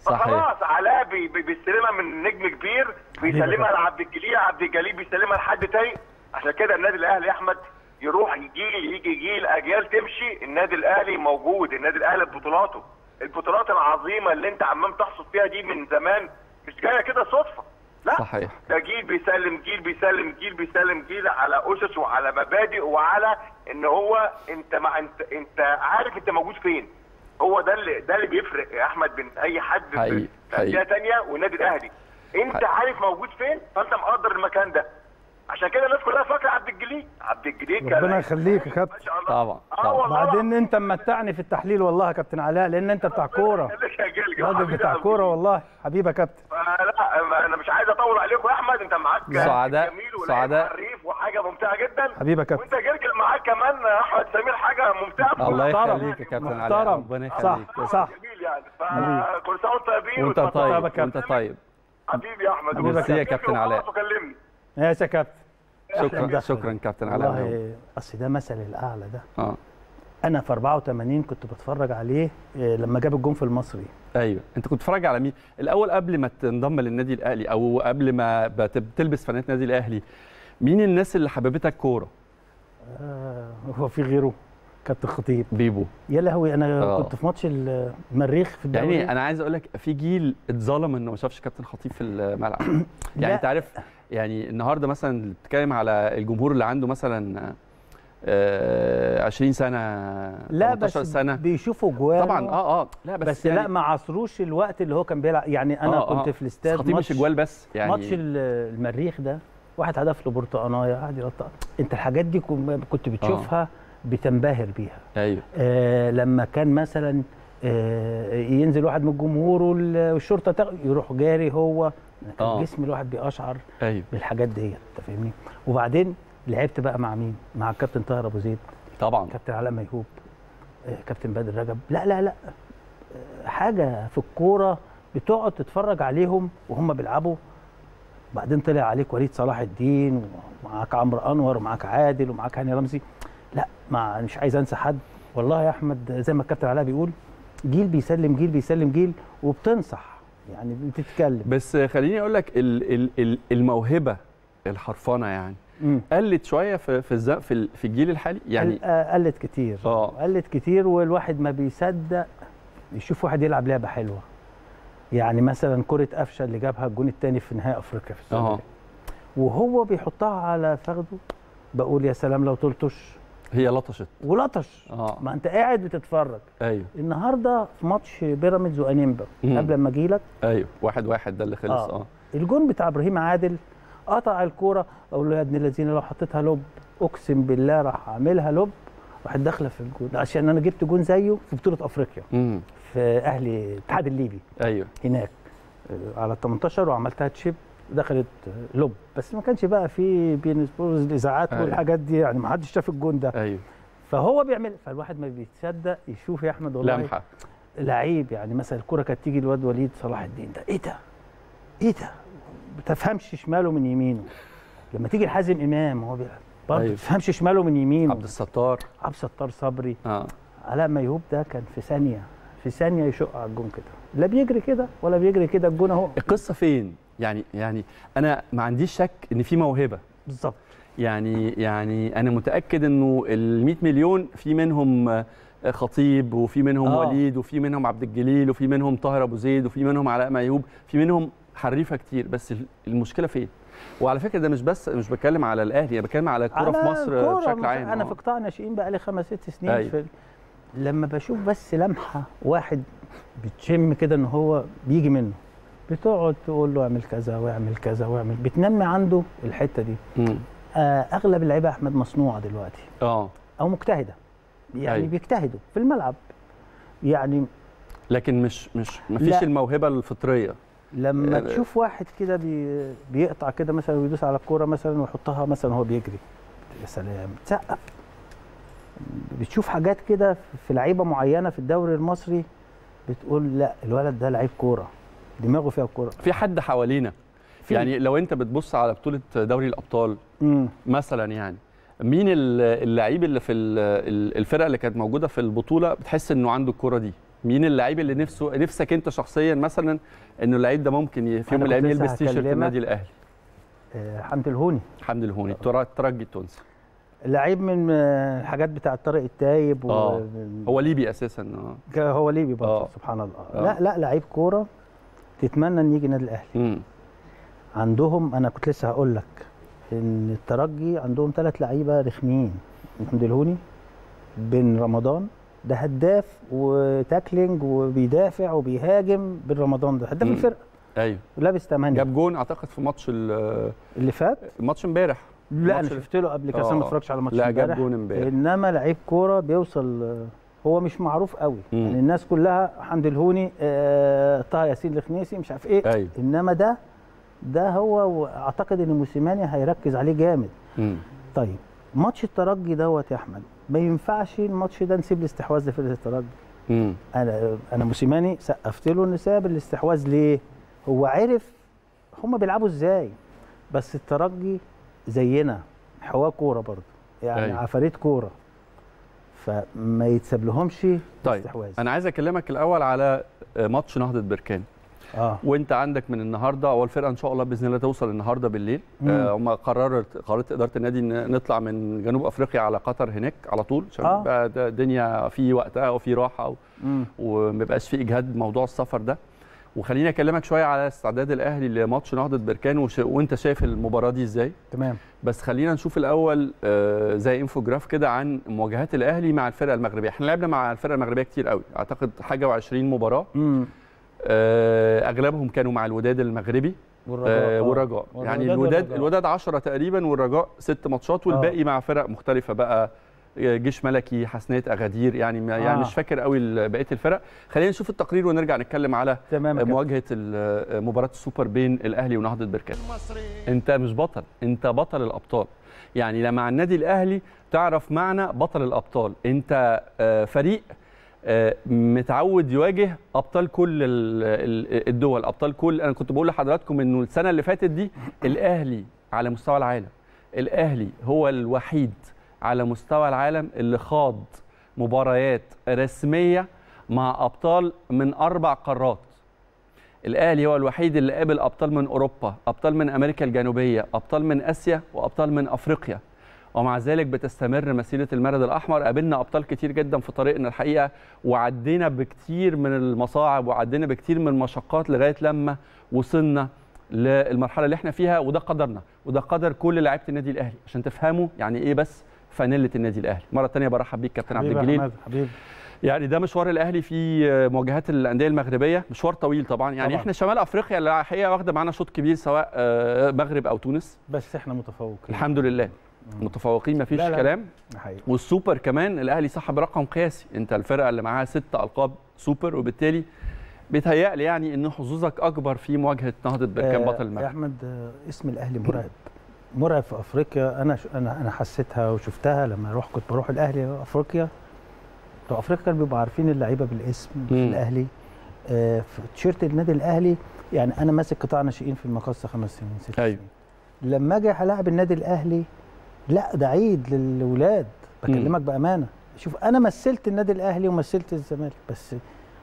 صحيح فخلاص علاء بي بي بيستلمها من نجم كبير بيسلمها لعبد الجليل عبد الجليل بيسلمها لحد تاني. عشان كده النادي الأهلي يا أحمد يروح جيل يجي جيل اجيال تمشي النادي الأهلي موجود النادي الأهلي ببطولاته البطولات العظيمة اللي أنت عمال تحصد فيها دي من زمان مش جاية كده صدفة. لا صحيح. ده جيل بيسلم جيل بيسلم جيل بيسلم جيل على أسس وعلى مبادئ وعلى إن هو أنت مع أنت أنت عارف أنت موجود فين. هو ده اللي ده اللي بيفرق يا أحمد بين أي حد في-. أندية ثانية والنادي الأهلي أنت حقيقي. عارف موجود فين فأنت مقدر المكان ده عشان كده الناس كلها فاكرة عبد الجليل عبد الجليل كان ربنا يخليك يا كابتن. طبعا، آه طبعا. بعدين انت ممتعني في التحليل والله يا كابتن علاء لأن انت بتاع كورة راجل بتاع كورة والله حبيبي يا كابتن لا أنا مش عايز أطول عليكم يا أحمد أنت معاك سعداء- سعداء. حريف وحاجة ممتعة جدا حبيبي يا كابتن. وأنت جلجل معاك كمان أحمد سمير حاجة ممتعة الله. يخليك يا كابتن علاء. ربنا صح. يخليك صح. جميل يعني فكل سنة وأنتم طيبين وأنت. طيب يا كابتن. وانت طيب حبيبي يا أحمد ميرسي يا كابتن علاء. يا كابتن. شكرا. شكرا كابتن علاء والله أصل ده مثل الأعلى ده. آه. أنا في 84 كنت بتفرج عليه آه، لما جاب الجون في المصري. أيوه. أنت كنت بتتفرج على مين؟ الأول قبل ما تنضم للنادي الأهلي أو قبل ما بتلبس فانات النادي الأهلي مين الناس اللي حببتك كورة؟ آه، هو في غيره. كابتن خطيب. بيبو. يا لهوي أنا آه. كنت في ماتش المريخ في الدوري. يعني أنا عايز أقول لك في جيل اتظلم إنه ما شافش كابتن خطيب في الملعب. يعني أنت عارف يعني النهارده مثلا بتتكلم على الجمهور اللي عنده مثلا آه، 20 سنة لا 18 بس سنة. بيشوفوا جوان طبعا آه آه. لا بس, بس, يعني لا ما عصروش الوقت اللي هو كان بيلعب. يعني أنا آه، كنت آه. في الاستاد خطيب مش إجوال بس يعني ماتش ال- المريخ ده واحد هدف له برتقانايه قاعد أنت الحاجات دي كن- كنت بتشوفها بتنبهر بيها. أيوه. آه لما كان مثلا آه ينزل واحد من الجمهور وال- والشرطة يروح جاري هو آه. جسم الواحد بيقشعر أيوه. بالحاجات ديت أنت فاهمني؟ وبعدين لعبت بقى مع مين؟ مع الكابتن طاهر أبو زيد. طبعا. كابتن علاء ميهوب آه، كابتن بدر رجب. لا لا لا. آه، حاجة في الكورة بتقعد تتفرج عليهم وهم بيلعبوا. بعدين طلع عليك وليد صلاح الدين ومعاك عمرو أنور ومعاك عادل ومعاك هاني رمزي. لا ما مش عايز أنسى حد. والله يا أحمد زي ما الكابتن علاء بيقول جيل بيسلم جيل بيسلم جيل وبتنصح. يعني بتتكلم. بس خليني أقول لك ال- ال- ال- الموهبة الحرفانه يعني مم. قلت شوية في في في ال- في الجيل الحالي يعني آه، قلت كتير. آه. قلت كتير والواحد ما بيصدق. يشوف واحد يلعب لعبة حلوة. يعني مثلا كرة قفشة اللي جابها الجون الثاني في نهائي أفريقيا في آه السعوديه وهو بيحطها على فخده بقول يا سلام لو تلطش هي لطشت. ولطش. آه. ما أنت قاعد بتتفرج. أيوه. النهارده في ماتش بيراميدز وأنيمبا مم. قبل ما أجي لك أيوه. واحد واحد ده اللي خلص. آه. آه. الجون بتاع إبراهيم عادل قطع الكورة. أقول له يا ابن الذين لو حطيتها lob أقسم بالله راح أعملها lob. راحت داخله في الجون. عشان أنا جبت جون زيه في بطولة أفريقيا. امم في أهلي الاتحاد الليبي. أيوه. هناك. آه، على ال 18 وعملتها chip. دخلت lob. بس ما كانش بقى في بين سبورز الإذاعات أيوة. والحاجات دي يعني ما حدش شاف الجون ده. أيوه. فهو بيعمل فالواحد ما بيتصدق يشوف يا أحمد والله لمحة. لعيب يعني مثلا الكرة كانت تيجي الواد وليد صلاح الدين ده. إيه ده؟ إيه ده؟ بتفهمش شماله من يمينه. لما تيجي لحازم إمام هو بيلعب. برضه أيوة. ما تفهمش شماله من يمينه. عبد الستار. عبد الستار صبري. آه. علاء ميهوب ده كان في ثانية في ثانية يشق على الجون كده. لا بيجري كده ولا بيجري كده الجون أهو. القصة فين؟ يعني يعني أنا ما عنديش شك إن في موهبة بالظبط يعني يعني أنا متأكد إنه ال 100 مليون في منهم خطيب وفي منهم آه. وليد وفي منهم عبد الجليل وفي منهم طاهر أبو زيد وفي منهم علاء ميهوب في منهم حريفة كتير بس ال- المشكلة فين وعلى فكرة ده مش بس مش بتكلم على الأهلي أنا بتكلم على الكوره في مصر بشكل عام أنا آه. في قطاع ناشئين بقى لي خمس ست سنين أيوة. في لما بشوف بس لمحة واحد بتشم كده إن هو بيجي منه بتقعد تقول له اعمل كذا واعمل كذا واعمل بتنمي عنده الحتة دي. مم. آه أغلب اللعيبة أحمد مصنوعة دلوقتي. آه. أو مجتهدة. يعني أيوة. بيجتهدوا في الملعب. يعني لكن مش مش مفيش. الموهبة الفطرية. لما آه، تشوف واحد كده بي بيقطع كده مثلا ويدوس على الكورة مثلا ويحطها مثلا وهو بيجري. يا سلام. تسقف. بتشوف حاجات كده في لعيبة معينة في الدوري المصري بتقول لا الولد ده لعيب كورة. دماغه فيها الكورة في حد حوالينا في. يعني لو انت بتبص على بطولة دوري الأبطال امم مثلا يعني مين ال- اللعيب اللي في ال- ال- الفرقة اللي كانت موجودة في البطولة بتحس إنه عنده الكره دي مين اللعيب اللي نفسه نفسك أنت شخصيا مثلا إنه اللعيب ده ممكن في يوم من الأيام يلبس تيشيرت. النادي الأهلي آه حمدي الهوني حمدي الهوني الترجي التونسي لعيب من آه، الحاجات بتاع طارق التايب آه. و... هو ليبي أساسا هو ليبي برضه آه. سبحان الله آه. لا لا لعيب كورة تتمنى إن يجي النادي الأهلي. مم. عندهم أنا كنت لسه هقول لك إن الترجي عندهم ثلاث لعيبة رخمين. حمدي الهوني بن رمضان ده هداف و tackling وبيدافع وبيهاجم. بن رمضان ده هداف. الفرقة. أيوه. ولابس 8 جاب جون أعتقد في ماتش ال- اللي فات؟ الماتش امبارح. لا أنا ماتش- شفت له قبل كده ما آه. اتفرجش على ماتش لا جاب امبارح. جون امبارح. إنما لعيب كورة بيوصل هو مش معروف قوي. مم. يعني الناس كلها حمدي الهوني آه، طه ياسين الخنيسي مش عارف إيه. أيوه. إنما ده ده هو وأعتقد إن موسيماني هيركز عليه جامد. مم. طيب ماتش الترجي دوت يا أحمد ما ينفعش الماتش ده نسيب الاستحواذ لفرقة الترجي. مم. أنا أنا موسيماني سقفت له ان ساب الاستحواذ ليه؟ هو عرف هم بيلعبوا إزاي. بس الترجي زينا حوا كورة برضه. يعني أيوة. عفاريت كورة. فما يتساب لهمش طيب الاستحواذ أنا عايز أكلمك الأول على آه، ماتش نهضة بركان آه وأنت عندك من النهارده أول فرقة إن شاء الله بإذن الله توصل النهارده بالليل. آه، هم قررت قررت إدارة النادي إن نطلع من جنوب أفريقيا على قطر هناك على طول عشان آه. الدنيا في وقتها وفي راحة. وما يبقاش في إجهاد موضوع السفر ده وخليني أكلمك شوية على استعداد الأهلي لماتش نهضة بركان. وش... وأنت شايف المباراة دي إزاي؟ تمام. بس خلينا نشوف الأول آه، زي إنفوجراف كده عن مواجهات الأهلي مع الفرقة المغربية. إحنا لعبنا مع الفرقة المغربية كتير قوي أعتقد حاجة و20 مباراة. امم آه، أغلبهم كانوا مع الوداد المغربي. آه، والرجاء. يعني الوداد والرجاء. الوداد 10 تقريبا والرجاء ست ماتشات والباقي مع فرق مختلفة بقى. آه، جيش ملكي حسنات أغادير يعني ما يعني آه. مش فاكر قوي بقية الفرق. خلينا نشوف التقرير ونرجع نتكلم على تمام. مواجهة مباراة السوبر بين الأهلي ونهضة بركان أنت مش بطل أنت بطل الأبطال. يعني لما مع النادي الأهلي تعرف معنى بطل الأبطال. أنت آه، فريق آه، متعود يواجه أبطال كل ال- ال- الدول. أبطال كل أنا كنت بقول لحضراتكم إنه السنة اللي فاتت دي الأهلي على مستوى العالم. الأهلي هو الوحيد على مستوى العالم اللي خاض مباريات رسمية مع أبطال من أربع قارات. الأهلي هو الوحيد اللي قابل أبطال من أوروبا أبطال من أمريكا الجنوبية أبطال من آسيا وأبطال من أفريقيا. ومع ذلك بتستمر مسيرة المرد الأحمر. قابلنا أبطال كتير جدا في طريقنا الحقيقة وعدينا بكتير من المصاعب وعدينا بكتير من المشقات لغاية لما وصلنا للمرحلة اللي إحنا فيها وده قدرنا وده قدر كل لعيبة النادي الأهلي. عشان تفهموا يعني إيه بس فانيلة النادي الأهلي. مرة تانية برحب بيك كابتن عبد يا الجليل. حبيبي. يعني ده مشوار الأهلي في مواجهات الأندية المغربية. مشوار طويل طبعا. يعني طبعاً. إحنا شمال أفريقيا اللي الحقيقة واخدة معانا شوط كبير سواء آه، مغرب أو تونس. بس إحنا متفوقين. الحمد لله. متفوقين مفيش لا لا. كلام. حقيقي. والسوبر كمان الأهلي صاحب رقم قياسي. أنت الفرقة اللي معاها ست ألقاب سوبر وبالتالي بيتهيألي يعني إن حظوظك أكبر في مواجهة نهضة بركان آه، بطل يا المغرب. أحمد آه، اسم الأهلي مرعب. مرعب في أفريقيا. أنا ش... أنا أنا حسيتها وشفتها لما أروح كنت بروح الأهلي أفريقيا. بتوع أفريقيا كانوا بيبقوا عارفين اللعيبة بالاسم في. الأهلي. آه، في تيشيرت النادي الأهلي يعني أنا ماسك قطاع ناشئين في المقصة خمس سنين ست أيوة. سنين. لما أجي هلاعب النادي الأهلي لا ده عيد للولاد. بكلمك بأمانة. شوف أنا مثلت النادي الأهلي ومثلت الزمالك بس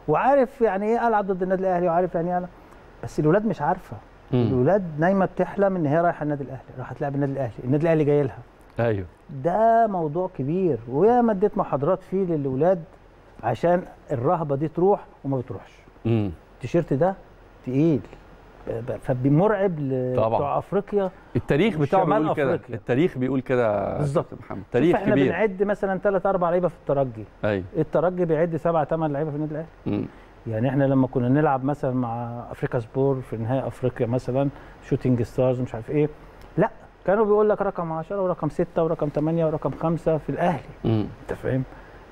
وعارف يعني إيه ألعب ضد النادي الأهلي وعارف يعني إيه. بس الولاد مش عارفة. مم. الولاد نايمة بتحلم إن هي رايحة النادي الأهلي راح تلعب النادي الأهلي النادي الأهلي جاي لها أيوه ده موضوع كبير ويا ما اديت محاضرات فيه للاولاد عشان الرهبة دي تروح وما بتروحش. التيشيرت ده تقيل فبمرعب طبعاً. لبتوع أفريقيا التاريخ بتاعه بيقول كده. التاريخ بيقول كده بالظبط. تاريخ إحنا كبير بنعد مثلا ثلاث أربع لعيبة في الترجي أيوه الترجي بيعد سبعة ثمان لعيبة في النادي الأهلي. يعني إحنا لما كنا نلعب مثلا مع افريكا سبور في نهائي أفريقيا مثلا شوتينج ستارز مش عارف إيه لا كانوا بيقول لك رقم 10 ورقم 6 ورقم 8 ورقم 5 في الأهلي. أنت فاهم؟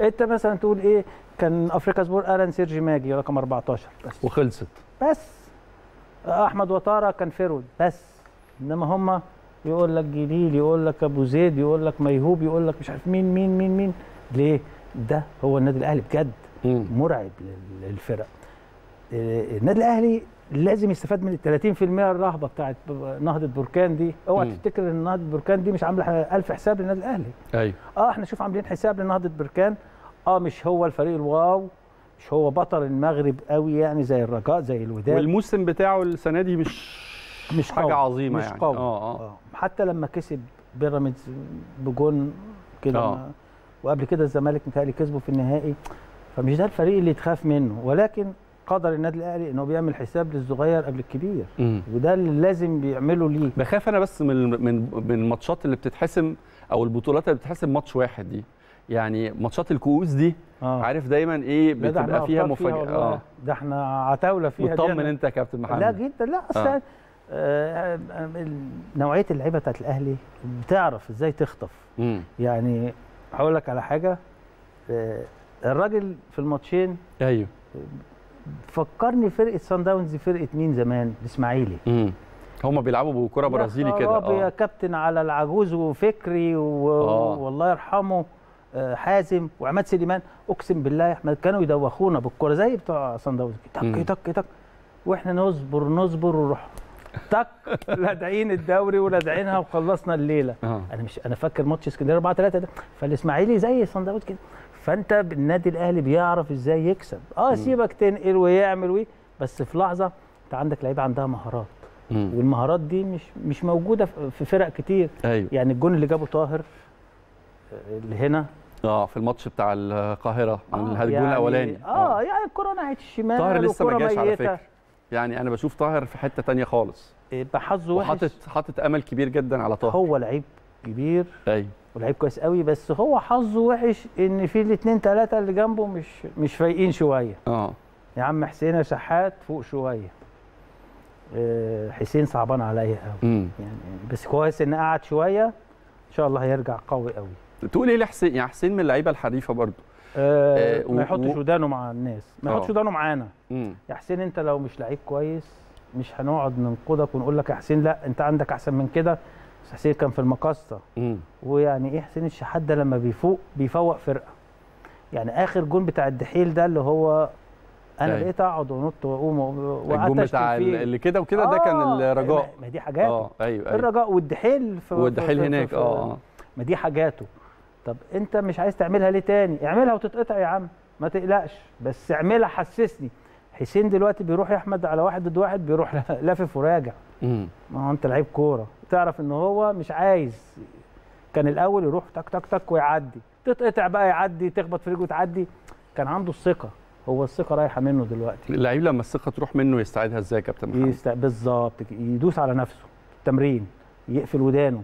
أنت مثلا تقول إيه كان افريكا سبور ألان سيرجي ماجي رقم 14 بس. وخلصت. بس. أحمد وتارا كان فيرود بس. إنما هم يقول لك جليل يقول لك أبو زيد يقول لك ميهوب يقول لك مش عارف مين مين مين مين. ليه؟ ده هو النادي الأهلي بجد. مرعب لل- للفرق. آه، النادي الأهلي لازم يستفاد من ال 30% الرهبة بتاعت نهضة بركان دي. اوعى. تفتكر إن نهضة بركان دي مش عاملة ألف حساب للنادي الأهلي. أيوه. آه إحنا شوف عاملين حساب لنهضة بركان. آه مش هو الفريق الواو مش هو بطل المغرب قوي يعني زي الرجاء زي الوداد. والموسم بتاعه السنة دي مش مش حاجة قوي. عظيمة مش يعني. قوي. آه آه. آه. حتى لما كسب بيراميدز بجون كده آه. وقبل كده الزمالك متهيألي كسبه في النهائي. فمش ده الفريق اللي تخاف منه ولكن قدر النادي الأهلي إنه بيعمل حساب للصغير قبل الكبير مم. وده اللي لازم بيعمله ليه بخاف أنا بس من من من الماتشات اللي بتتحسم أو البطولات اللي بتتحسم ماتش واحد دي يعني ماتشات الكؤوس دي آه عارف دايما إيه بتبقى فيها فيها مفاجأة والله. آه ده إحنا عتاولة فيها مطمن أنت يا كابتن محمد لا جدا لا اصل آه. آه. آه نوعية اللعيبة بتاعت الأهلي بتعرف إزاي تخطف مم. يعني هقول لك على حاجة آه الراجل في الماتشين أيوه. فكرني فرقة سان داونز فرقة مين زمان؟ الإسماعيلي. امم هم بيلعبوا بكرة برازيلي كده. خرابي يا آه. كابتن على العجوز وفكري و... آه. والله يرحمه آه، حازم وعماد سليمان أقسم بالله يا احمد كانوا يدوخونا بالكوره زي بتوع سان داونز. تك تك تك. وإحنا نصبر نصبر ونروح. تك لادعين الدوري ولادعينها وخلصنا الليلة. آه. أنا مش أنا فاكر ماتش اسكندرية 4 3 ده. فالإسماعيلي زي صن داونز كده. فانت النادي الاهلي بيعرف إزاي يكسب. آه سيبك تنقل ويعمل وي بس في لحظة انت عندك لعيبة عندها مهارات. مم. والمهارات دي مش مش موجودة في فرق كتير. أيوه. يعني الجون اللي جابه طاهر آه، اللي هنا. آه في الماتش بتاع القاهرة آه، الهجوم يعني الأولاني. آه يعني الكرة ناحية الشمال طاهر لسه ما جاش على. فكرة. يعني أنا بشوف طاهر في حتة تانية خالص. يبقى حظه وحش. وحاطط حاطط أمل كبير جدا على طاهر. هو لعيب كبير. أيوه. ولعيب كويس قوي بس هو حظه وحش إن في الاثنين ثلاثة اللي جنبه مش مش فايقين شوية. آه. يا عم حسين يا شحات فوق شوية. آه، حسين صعبان عليا قوي. يعني بس كويس إن قعد شوية إن شاء الله هيرجع قوي قوي. تقول إيه لحسين؟ يعني حسين من اللعيبة الحريفة برضو آه آه، ما يحطش ودانه مع الناس. ما آه. يحطش ودانه معانا. يا حسين أنت لو مش لعيب كويس مش هنقعد ننقدك ونقول لك يا حسين لا أنت عندك أحسن من كده. حسين كان في المقصة. ويعني إيه حسين الشحات ده لما بيفوق بيفوق فرقة. يعني آخر جون بتاع الدحيل ده اللي هو أنا أيوة. بقيت أقعد وأنط وأقوم وقعدت بتاع فيه. اللي كده وكده ده كان آه، الرجاء. ما- دي حاجاته. آه أيوه أيوه. الرجاء والدحيل في والدحيل هناك في- آه. ما دي حاجاته. طب أنت مش عايز تعملها ليه تاني؟ اعملها وتتقطع يا عم ما تقلقش. بس اعملها حسسني. حسين دلوقتي بيروح يا احمد على واحد ضد واحد بيروح لافف وراجع. ما هو انت لعيب كورة. تعرف ان هو مش عايز كان الأول يروح تك تك تك ويعدي. تتقطع بقى يعدي تخبط في رجله تعدي كان عنده الثقة. هو الثقة رايحة منه دلوقتي. اللعيب لما الثقة تروح منه يستعيدها إزاي يا كابتن محمد؟ يست... بالظبط. يدوس على نفسه. تمرين. يقفل ودانه.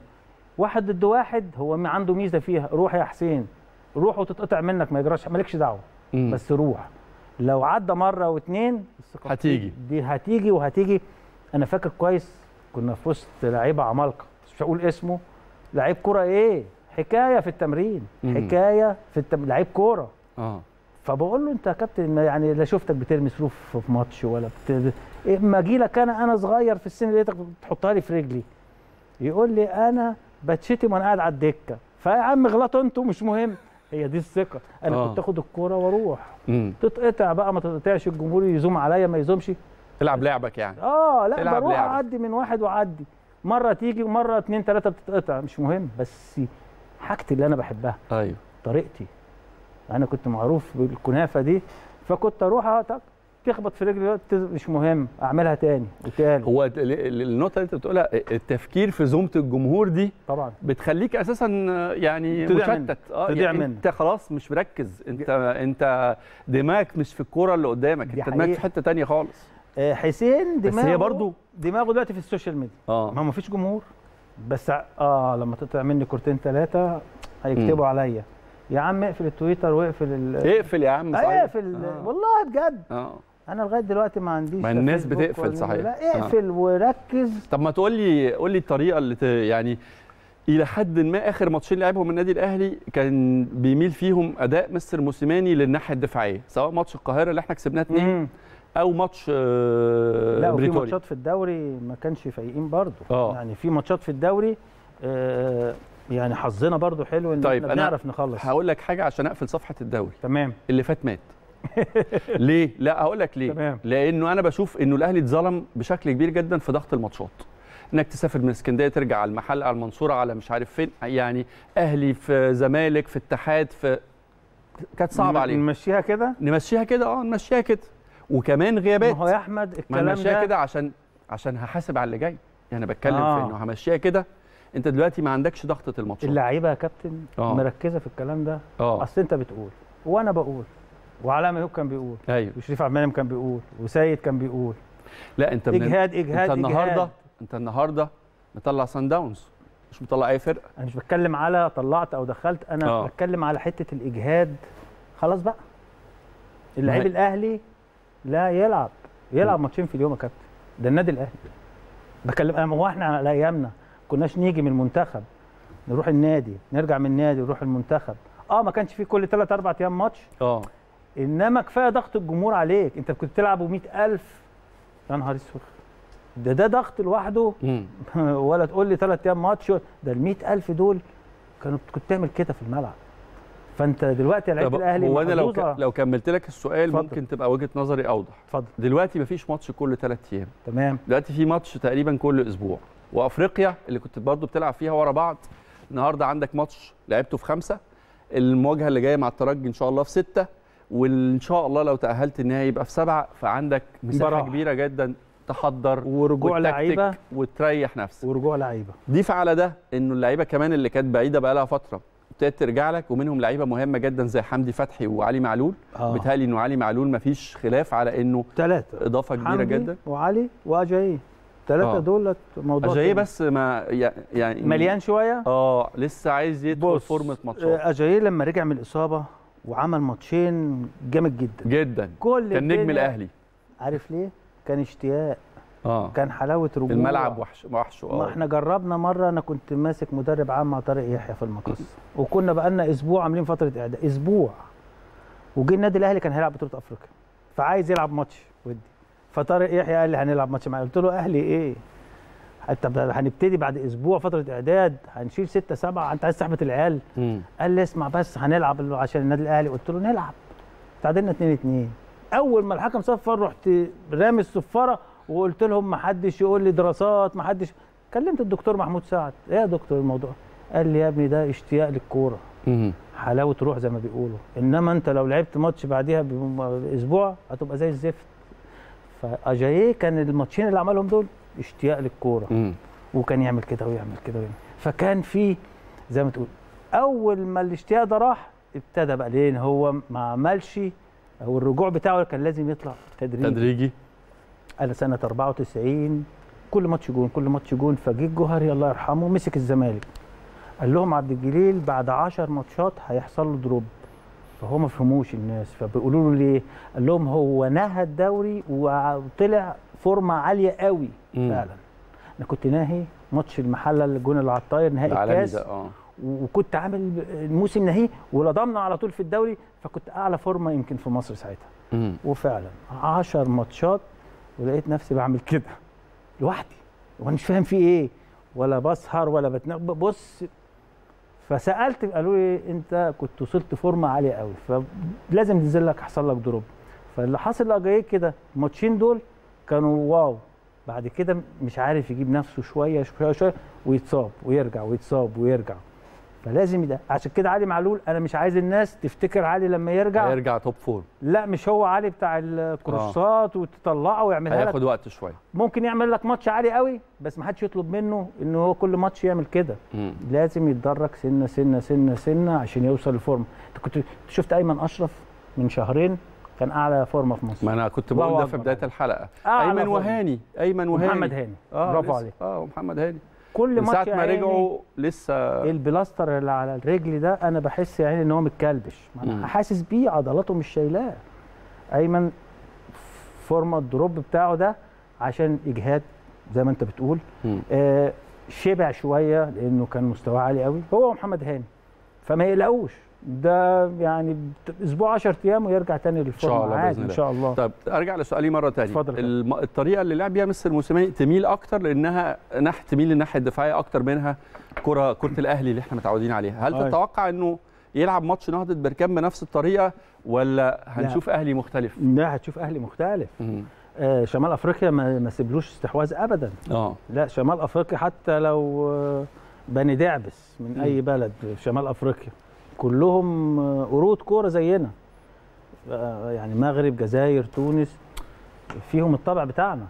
واحد ضد واحد هو عنده ميزة فيها. روح يا حسين. روح وتتقطع منك ما يجراش مالكش دعوة. بس روح. لو عدى مرة واثنين هتيجي. دي هتيجي وهتيجي. أنا فاكر كويس كنا في وسط لعيبة عمالقة. مش هقول اسمه. لعيب كورة إيه؟ حكاية في التمرين. مم. حكاية في التم... لعيب كورة. آه. فبقول له أنت يا كابتن يعني لا شفتك بترمي سروف في ماتش ولا بت... إما أجي لك أنا أنا صغير في السن لقيتك بتحطها لي في رجلي. يقول لي أنا بتشتم وأنا قاعد على الدكة. فيا عم اغلطوا أنتوا مش مهم. هي دي الثقة. أنا آه. كنت آخد الكورة وأروح. مم. تتقطع بقى ما تتقطعش الجمهور يزوم عليا ما يزومش. العب لعبك يعني. آه لا بروح لعبة. أعدي من واحد وأعدي. مرة تيجي ومرة اتنين تلاتة بتتقطع. مش مهم بس حاجتي اللي أنا بحبها. أيوه. طريقتي. أنا كنت معروف بالكنافة دي فكنت أروح أتك- تخبط في رجلي مش مهم أعملها تاني وتاني هو ال- ال- النقطة اللي أنت بتقولها التفكير في زومة الجمهور دي طبعا. بتخليك أساسا يعني تضيع مشتت. آه يعني. أنت خلاص مش مركز. أنت أنت دماغك مش في الكورة اللي قدامك. أنت دماغك في. حتة تانية خالص. آه، حسين بس دماغه هي برضو- دماغه دلوقتي في السوشيال ميديا. آه. ما هو مفيش جمهور. بس آه لما تقطع مني كورتين ثلاثة هيكتبوا عليا. يا عم اقفل التويتر واقفل ال اقفل يا عم صحيح. اقفل. آه. والله بجد. آه. أنا لغاية دلوقتي ما عنديش ما الناس بتقفل صحيح. لا اقفل وركز. طب ما تقول لي قول لي الطريقة اللي ت... يعني إلى حد ما آخر ماتشين لعبهم النادي الأهلي كان بيميل فيهم أداء مستر موسيماني للناحية الدفاعية سواء ماتش القاهرة اللي إحنا كسبناه اتنين مم. أو ماتش آه، لا وفي ماتشات في الدوري ما كانش فايقين برضه. آه. يعني في ماتشات في الدوري آه يعني حظنا برضه حلو إن طيب، إحنا بنعرف نخلص. هقول لك حاجة عشان أقفل صفحة الدوري. تمام. اللي فات مات. ليه؟ لا هقول لك ليه. تمام. لأنه أنا بشوف إنه الأهلي اتظلم بشكل كبير جدا في ضغط الماتشات. إنك تسافر من اسكندرية ترجع على المحل على المنصورة على مش عارف فين. يعني أهلي في زمالك في اتحاد في كانت صعبة عليهم. نمشيها كده؟ نمشيها كده آه نمشيها كده. وكمان ما غيابات هو يا أحمد ما الكلام نمشيها ده كده عشان عشان هحاسب على اللي جاي. يعني بتكلم آه. في إنه همشيها كده. أنت دلوقتي ما عندكش ضغطة الماتشات. اللعيبة يا كابتن آه. مركزة في الكلام ده. آه. أصل أنت بتقول وأنا بقول. وعلاء ميهوب كان بيقول أيوه. وشريف عبد المنعم كان بيقول وسيد كان بيقول. لا أنت من إجهاد إجهاد أنت النهارده إجهاد. أنت النهارده مطلع سان داونز مش مطلع أي فرقة. أنا مش بتكلم على طلعت أو دخلت أنا آه. بتكلم على حتة الإجهاد. خلاص بقى. اللعيب الأهلي لا يلعب يلعب ماتشين في اليوم يا كابتن. ده النادي الأهلي. بكلم أنا- هو إحنا على أيامنا كناش نيجي من المنتخب نروح النادي نرجع من النادي نروح المنتخب. آه ما كانش في كل 3 4 أيام ماتش. آه. إنما كفاية ضغط الجمهور عليك. أنت كنت تلعب و100000 يا نهار أسود. ده ده ضغط لوحده؟ ولا تقول لي ثلاث أيام ماتش ده ال 100000 دول كانوا كنت تعمل كده في الملعب. فأنت دلوقتي لعيبه الأهلي هو أنا لو ك... لو كملت لك السؤال اتفضل. ممكن تبقى وجهة نظري أوضح. اتفضل. دلوقتي مفيش ماتش كل ثلاث أيام. تمام. دلوقتي في ماتش تقريبا كل أسبوع. وأفريقيا اللي كنت برضو بتلعب فيها ورا بعض النهارده عندك ماتش لعبته في خمسة. المواجهة اللي جاية مع الترجي إن شاء الله في ستة. وإن شاء الله لو تأهلت النهائي يبقى في سبعة فعندك مساحة براح. كبيرة جدا تحضر ورجوع لعيبة. وتريح نفسك. ورجوع لعيبة. ضيف على ده إنه اللعيبة كمان اللي كانت بعيدة بقى لها فترة ابتدت ترجع لك ومنهم لعيبة مهمة جدا زي حمدي فتحي وعلي معلول. آه. بيتهيألي إنه علي معلول مفيش خلاف على إنه ثلاثة إضافة كبيرة حمدي جدا. وعلي واجاي ثلاثة آه. دول موضوع اجاي. بس ما يعني مليان شوية؟ آه لسه عايز يدخل فورمة ماتشات. اجاي لما رجع من الإصابة وعمل ماتشين جامد جدا. جدا. كل كان نجم الأهلي. عارف ليه؟ كان اشتياق. آه. كان حلاوة رجوع. الملعب وحش وحشه ما آه. إحنا جربنا مرة أنا كنت ماسك مدرب عام مع طارق يحيى في المقص. وكنا بقالنا أسبوع عاملين فترة إعداد. أسبوع. وجه النادي الأهلي كان هيلعب بطولة أفريقيا. فعايز يلعب ماتش ودي. فطارق يحيى قال لي هنلعب ماتش معايا قلت له أهلي إيه؟ طب هنبتدي بعد أسبوع فترة إعداد هنشيل ستة سبعة أنت عايز تحبط العيال. مم. قال لي اسمع بس هنلعب عشان النادي الأهلي. قلت له نلعب. تعادلنا 2 2 أول ما الحكم صفر رحت رامي الصفارة وقلت لهم ما حدش يقول لي دراسات ما حدش كلمت الدكتور محمود سعد. إيه يا دكتور الموضوع؟ قال لي يا ابني ده اشتياق للكورة. حلاوة روح زي ما بيقولوا. إنما أنت لو لعبت ماتش بعديها بأسبوع هتبقى زي الزفت. فأجاييه كان الماتشين اللي عملهم دول اشتياق للكورة. وكان يعمل كده ويعمل كده ويعمل. فكان في زي ما تقول أول ما الاشتياق ده راح ابتدى بقى لين هو ما عملش أو الرجوع بتاعه كان لازم يطلع تدريجي. تدريجي. أنا سنة 94 كل ماتش جون كل ماتش جون. فجه الجوهري الله يرحمه مسك الزمالك. قال لهم عبد الجليل بعد 10 ماتشات هيحصل له drop. فهو ما فهموش الناس فبيقولوا له ليه؟ قال لهم هو نهى الدوري وطلع فورمة عالية قوي. مم. فعلا. أنا كنت ناهي ماتش المحلة الجون اللي على الطاير نهائي الكاس. آه. وكنت عامل الموسم نهائي ولضمنا على طول في الدوري فكنت أعلى فورمة يمكن في مصر ساعتها. مم. وفعلا 10 ماتشات ولقيت نفسي بعمل كده لوحدي. وأنا مش فاهم في إيه ولا بسهر ولا بتنام بص فسألت قالوا لي أنت كنت وصلت فورمة عالية قوي فلازم تنزل لك حصل لك drop. فاللي حصل لاجايي كده الماتشين دول كانوا wow. بعد كده مش عارف يجيب نفسه شوية شوية شوية ويتصاب ويرجع ويتصاب ويرجع. فلازم يده عشان كده علي معلول أنا مش عايز الناس تفتكر علي لما يرجع. هيرجع top form لا مش هو علي بتاع الكروسات وتطلعه ويعملها لك. هياخد وقت شوية. ممكن يعمل لك ماتش عالي قوي بس ما حدش يطلب منه إن هو كل ماتش يعمل كده. مم. لازم يتدرج سنة سنة سنة سنة عشان يوصل لفورمه أنت كنت شفت أيمن أشرف من شهرين؟ كان أعلى فورمه في مصر. ما أنا كنت بقول ده في. بداية الحلقة. أيمن. وهاني أيمن وهاني. ومحمد هاني. آه برافو عليك. آه ومحمد هاني. كل ماتش ساعة ما رجعوا لسه البلاستر اللي على الرجل ده أنا بحس يعني إن هو متكلبش. أنا حاسس بيه عضلاته مش شايلاه. أيمن فورمه ال drop بتاعه ده عشان إجهاد زي ما أنت بتقول. مم. آه شبع شوية لأنه كان مستواه عالي قوي. هو ومحمد هاني. فما يقلقوش. ده يعني أسبوع 10 أيام ويرجع تاني للفورمة. الله عادي إن. شاء الله. طب أرجع لسؤالي مرة تانية اتفضل الم... الطريقة اللي لعب بيها مستر موسيماني تميل أكتر لأنها ناحية تميل للناحية الدفاعية أكتر منها كرة كرة الأهلي اللي إحنا متعودين عليها. هل أيوة. تتوقع إنه يلعب ماتش نهضة بركان بنفس الطريقة ولا هنشوف أهلي مختلف؟ لا هتشوف أهلي مختلف. آه شمال أفريقيا ما, ما سيبلوش استحواذ ابدا. آه. لا شمال أفريقيا حتى لو آه، بني دعبس من أي بلد في شمال أفريقيا. كلهم قرود كورة زينا. يعني مغرب جزائر تونس فيهم الطبع بتاعنا.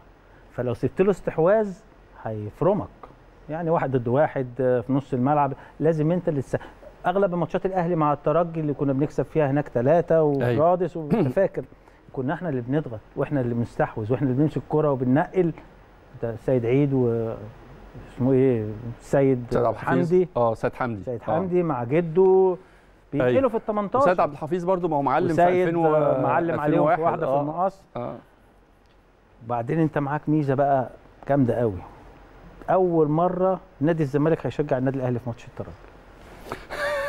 فلو سبت له استحواذ هيفرمك. يعني واحد ضد واحد في نص الملعب. لازم انت اللي. أغلب ماتشات الأهلي مع الترجي اللي كنا بنكسب فيها هناك ثلاثة ورادس وأنت فاكر. كنا إحنا اللي بنضغط وإحنا اللي بنستحوذ وإحنا اللي بنمسك الكوره وبننقل. ده سيد عيد و اسمه إيه؟ سيد حمدي. آه سيد حمدي. سيد آه. حمدي مع جده. بينقلوا أيوة. في ال 18 وسيد عبد الحفيظ برضو ما هو معلم في وسيد 2000 و... معلم عليهم في 2001. واحدة في آه. المقص آه. وبعدين انت معاك ميزة بقى جامدة قوي. أول مرة نادي الزمالك هيشجع النادي الأهلي في ماتش الترجي.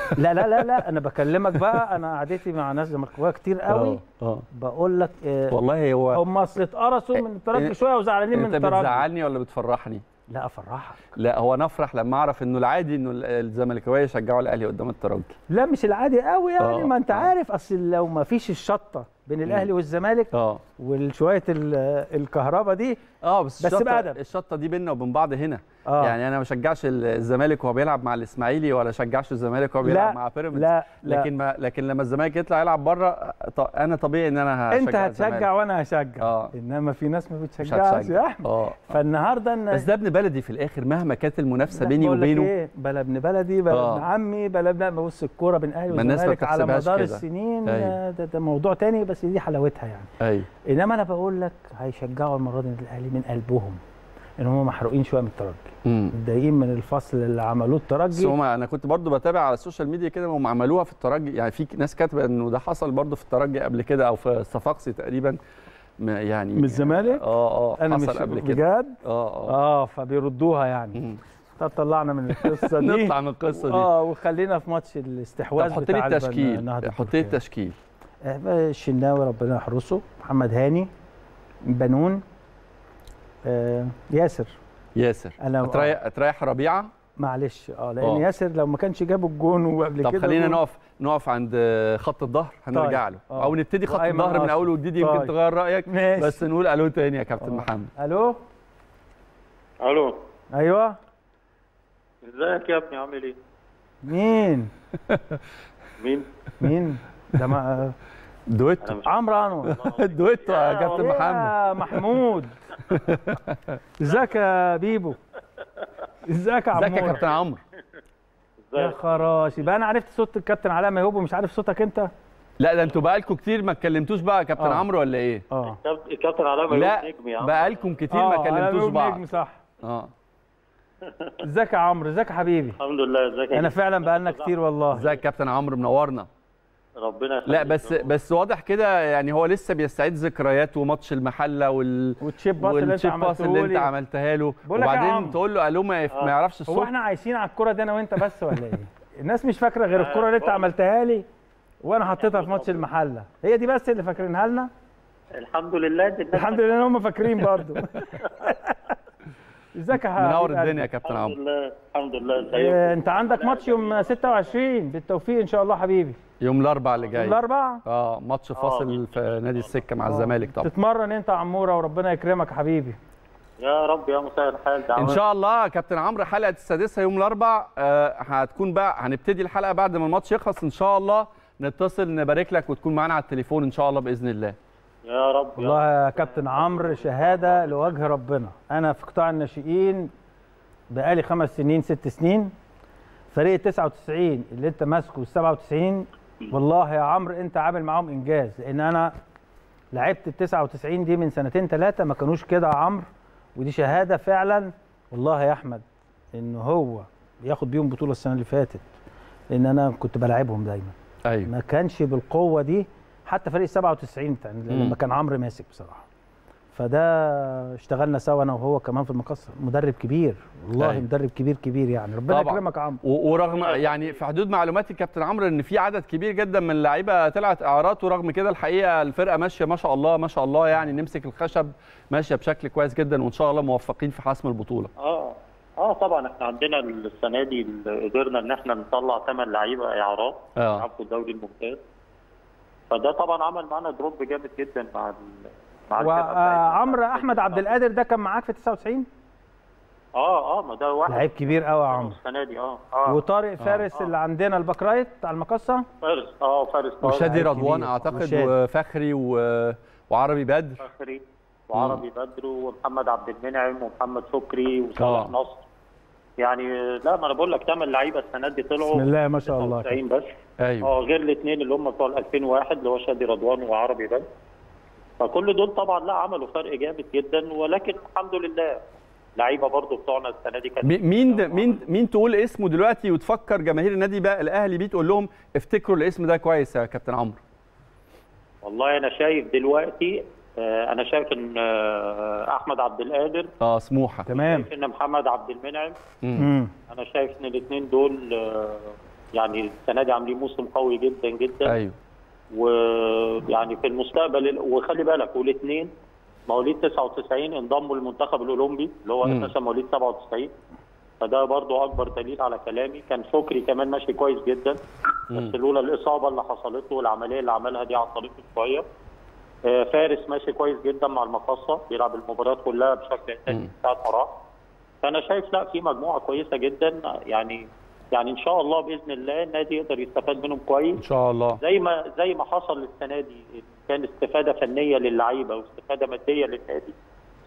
لا لا لا لا أنا بكلمك بقى أنا قعدتي مع ناس زملكاوية كتير قوي. آه آه. بقول لك آه والله هو هم اصل اتقرصوا من الترجي إيه، شوية وزعلانين من أنت الترجي. بتزعلني ولا بتفرحني؟ لا أفرحك لا هو نفرح لما أعرف إنه العادي إنه الزملكاويه يشجعوا الأهلي قدام الترجي لا مش العادي قوي يعني آه، ما أنت آه. عارف أصل لو ما فيش الشطة بين الأهلي والزمالك آه. وشويه الكهرباء دي. آه بس, بس الشطه بأدب. الشطة دي بيننا وبين بعض هنا. آه. يعني أنا ما شجعش الزمالك وهو بيلعب مع الإسماعيلي ولا شجعش الزمالك وهو بيلعب مع بيراميدز. لا لا. لكن ما لكن لما الزمالك يطلع يلعب بره أنا طبيعي إن أنا هشجع أنت هتشجع الزمالك. وأنا هشجع. آه. إنما في ناس ما بتشجعش. يا احمد آه. فالنهاردة ان بس ده ابن بلدي في الآخر مهما كانت المنافسة بيني وبينه. إيه بلا ابن بلدي بلا آه. ابن عمي بلا ابن بص الكورة بين أهلي والزمالك على مدار كده. السنين أيوة. آه، ده, ده موضوع تاني بس دي حلاوتها يعني. أيوه. إنما أنا بقول لك هيشجعوا المره دي الاهلي من قلبهم إن هم محروقين شوية من الترجي. متضايقين من الفصل اللي عملوه بس الترجي هما أنا كنت برضو بتابع على ال social media كده هم عملوها في الترجي. يعني في ناس كاتبة إنه ده حصل برضو في الترجي قبل كده أو في الصفاقسي تقريبا. يعني من الزمالك؟ آه آه أنا حصل مش قبل كده. بجد؟ آه آه. آه فبيردوها يعني. مم. طب طلعنا من القصة دي. نطلع من القصة دي. آه وخلينا في ماتش الاستحواذ طب حط لي بتاع التشكيل. حط لي. التشكيل. الشناوي ربنا يحرسه. محمد هاني بنون آه ياسر. ياسر. أنا هتريح هتريح ربيعة؟ معلش. آه لأن آه. ياسر لو ما كانش جاب الجون وقبل كده طب خلينا نقف نقف عند خط الظهر. هنرجع له. آه. أو نبتدي خط وأيمن الظهر من. اول وجديد يمكن طيب. تغير رأيك. ماشي. بس نقول ألو تاني يا كابتن آه. محمد. ألو؟ ألو. أيوه؟ إزيك يا ابني؟ عامل إيه؟ مين؟ مين؟ مين؟ ده ما دويتو. عمرو أنور. دويتو يا كابتن محمد. يا محمود. إزيك يا بيبو؟ إزيك يا إزيك يا كابتن عمرو؟ يا؟ خراشي بقى أنا عرفت صوت الكابتن علاء ميهوب ومش عارف صوتك أنت؟ لا ده أنتوا بقالكم كتير ما اتكلمتوش بقى يا كابتن آه. عمرو ولا إيه؟ آه. الكابتن- علاء ميهوب نجم يا عم. بقالكم كتير آه، ما علاء كلمتوش ميهوب بعض. نجم صح. آه. إزيك يا عمرو؟ إزيك يا حبيبي؟ الحمد لله إزيك يا أنا؟ فعلا بقالنا كتير والله. إزيك يا كابتن عمرو؟ منورنا. ربنا يخليك لا بس بس واضح كده يعني هو لسه بيستعيد ذكرياته وماتش المحلة وال وال chip pass اللي انت وال chip pass اللي انت عملتها له. وبعدين. تقول له ألو ما ما يعرفش هو الصوت إحنا عايشين على الكرة دي أنا وانت بس ولا إيه؟ الناس مش فاكرة غير الكرة اللي انت عملتها لي وأنا حطيتها في ماتش المحلة. هي دي بس اللي فاكرينها لنا؟ الحمد لله الحمد لله إن هم فاكرين برضو إزيك يا حبيب منور؟ الدنيا يا كابتن الحمد عمرو. لله الحمد لله ازيك آه، انت عندك ماتش يوم 26 بالتوفيق إن شاء الله حبيبي. يوم الأربعاء اللي جاي. الأربعاء؟ آه ماتش فاصل في نادي السكة مع الزمالك طبعا. تتمرن أنت يا عمورة وربنا يكرمك حبيبي. يا رب يا مساء الحال إن دعوات شاء الله يا كابتن عمرو حلقة السادسة يوم الأربعاء آه هتكون بقى هنبتدي الحلقة بعد ما الماتش يخلص. إن شاء الله نتصل نبارك لك وتكون معانا على التليفون إن شاء الله بإذن الله. يا رب يا والله يا كابتن عمرو شهادة لوجه ربنا. أنا في قطاع الناشئين بقالي خمس سنين ست سنين. فريق 99 اللي أنت ماسكه ال 97 والله يا عمرو انت عامل معاهم انجاز. لأن أنا لعبت ال 99 دي من سنتين ثلاثة ما كانوش كده يا عمرو. ودي شهادة فعلا والله يا أحمد إن هو بياخد بيهم بطولة السنة اللي فاتت. لأن أنا كنت بلاعبهم دايما. أيوه. ما كانش بالقوة دي حتى فريق 97 بتاع. لما كان عمرو ماسك بصراحة. فده اشتغلنا سوا أنا وهو كمان في المقصة. مدرب كبير. والله أيوة. مدرب كبير كبير يعني. ربنا طبعاً. يكرمك يا عمرو. ورغم يعني في حدود معلوماتي كابتن عمرو إن في عدد كبير جدا من اللعيبة طلعت إعارات ورغم كده الحقيقة الفرقة ماشية ما شاء الله ما شاء الله يعني نمسك الخشب ماشية بشكل كويس جدا وإن شاء الله موفقين في حسم البطولة. آه. آه طبعا إحنا عندنا السنة دي قدرنا إن إحنا نطلع ثمان لعيبة إعارات آه. يلعبوا في الدوري الممتاز. فده طبعا عمل معانا drop جامد جدا مع وعمرو أحمد عبد القادر ده كان معاك في 99 آه آه ما ده واحد لعيب كبير قوي يا عمرو. السنة دي آه آه. وطارق فارس اللي عندنا ال back right على المقصه فارس آه فارس طارق، وشادي رضوان. أعتقد وشادي. وفخري و... وعربي بدر. فخري وعربي بدر ومحمد عبد المنعم ومحمد شكري وصالح آه. نصر. يعني لا ما أنا بقول لك ثمان لعيبه السنة دي طلعوا. بسم الله ما شاء الله. 99 بس. أيوه. آه غير الاثنين اللي هم بتوع ال 2001 اللي هو شادي رضوان وعربي بدر. فكل دول طبعا لا عملوا فرق جامد جدا ولكن الحمد لله لعيبة برضو بتوعنا السنة دي كانت مي- مين ده مين مين تقول اسمه دلوقتي وتفكر جماهير النادي بقى الأهلي بيه تقول لهم افتكروا الاسم ده كويس يا كابتن عمرو؟ والله أنا شايف دلوقتي آه، أنا شايف إن آه، أحمد عبد القادر آه سموحة. تمام. شايف إن محمد عبد المنعم. مم. أنا شايف إن الاثنين دول آه، يعني السنة دي عاملين موسم قوي جدا جدا. أيوه. ويعني في المستقبل ال- وخلي بالك والاثنين مواليد 99 انضموا للمنتخب الأولمبي اللي هو. أساسا مواليد 97 فده برضو أكبر دليل على كلامي. كان شكري كمان ماشي كويس جدا. بس لولا الإصابة اللي حصلت له والعملية اللي عملها دي عطلته شوية آه، فارس ماشي كويس جدا مع المقصه بيلعب المباريات كلها بشكل اساسي ساعه ما راح فأنا شايف لا في مجموعة كويسة جدا. يعني يعني إن شاء الله بإذن الله النادي يقدر يستفاد منهم كويس. إن شاء الله. زي ما زي ما حصل السنة دي كان استفادة فنية للعيبة واستفادة مادية للنادي.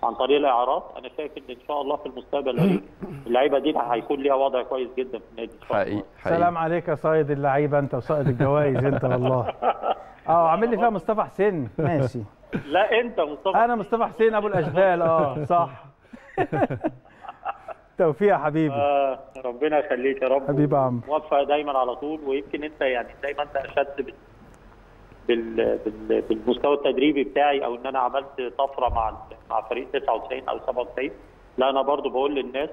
عن طريق الاعارات أنا شايف إن إن شاء الله في المستقبل اللعيبة دي هيكون ليها وضع كويس جدا في النادي. إن شاء الله. حقيقي. حقيقي سلام عليك يا صايد اللعيبة أنت وصائد الجوائز أنت والله. آه عامل لي فيها مصطفى حسين. ماشي. لا أنت مصطفى أنا مصطفى حسين أبو الاشبال آه صح. توفيق يا حبيبي. آه ربنا يخليك يا رب. حبيبي يا عمرو. موفق دايما على طول ويمكن أنت يعني زي ما أنت اشدت بال... بال... بال... بالمستوى التدريبي بتاعي أو إن أنا عملت طفرة مع مع فريق 99 أو 97 لا أنا برضو بقول للناس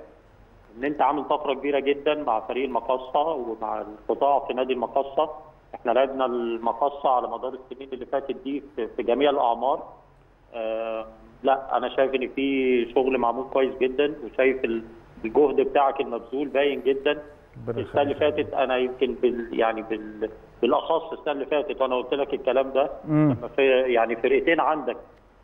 إن أنت عامل طفرة كبيرة جدا مع فريق المقصه ومع القطاع في نادي المقصه إحنا لعبنا المقصه على مدار السنين اللي فاتت دي في, جميع الأعمار. آه لا أنا شايف إن في شغل معمول كويس جدا وشايف الجهد بتاعك المبذول باين جدا. السنة اللي فاتت أنا يمكن بال يعني بال بالأخص السنة اللي فاتت وأنا قلت لك الكلام ده مم. لما في يعني فرقتين عندك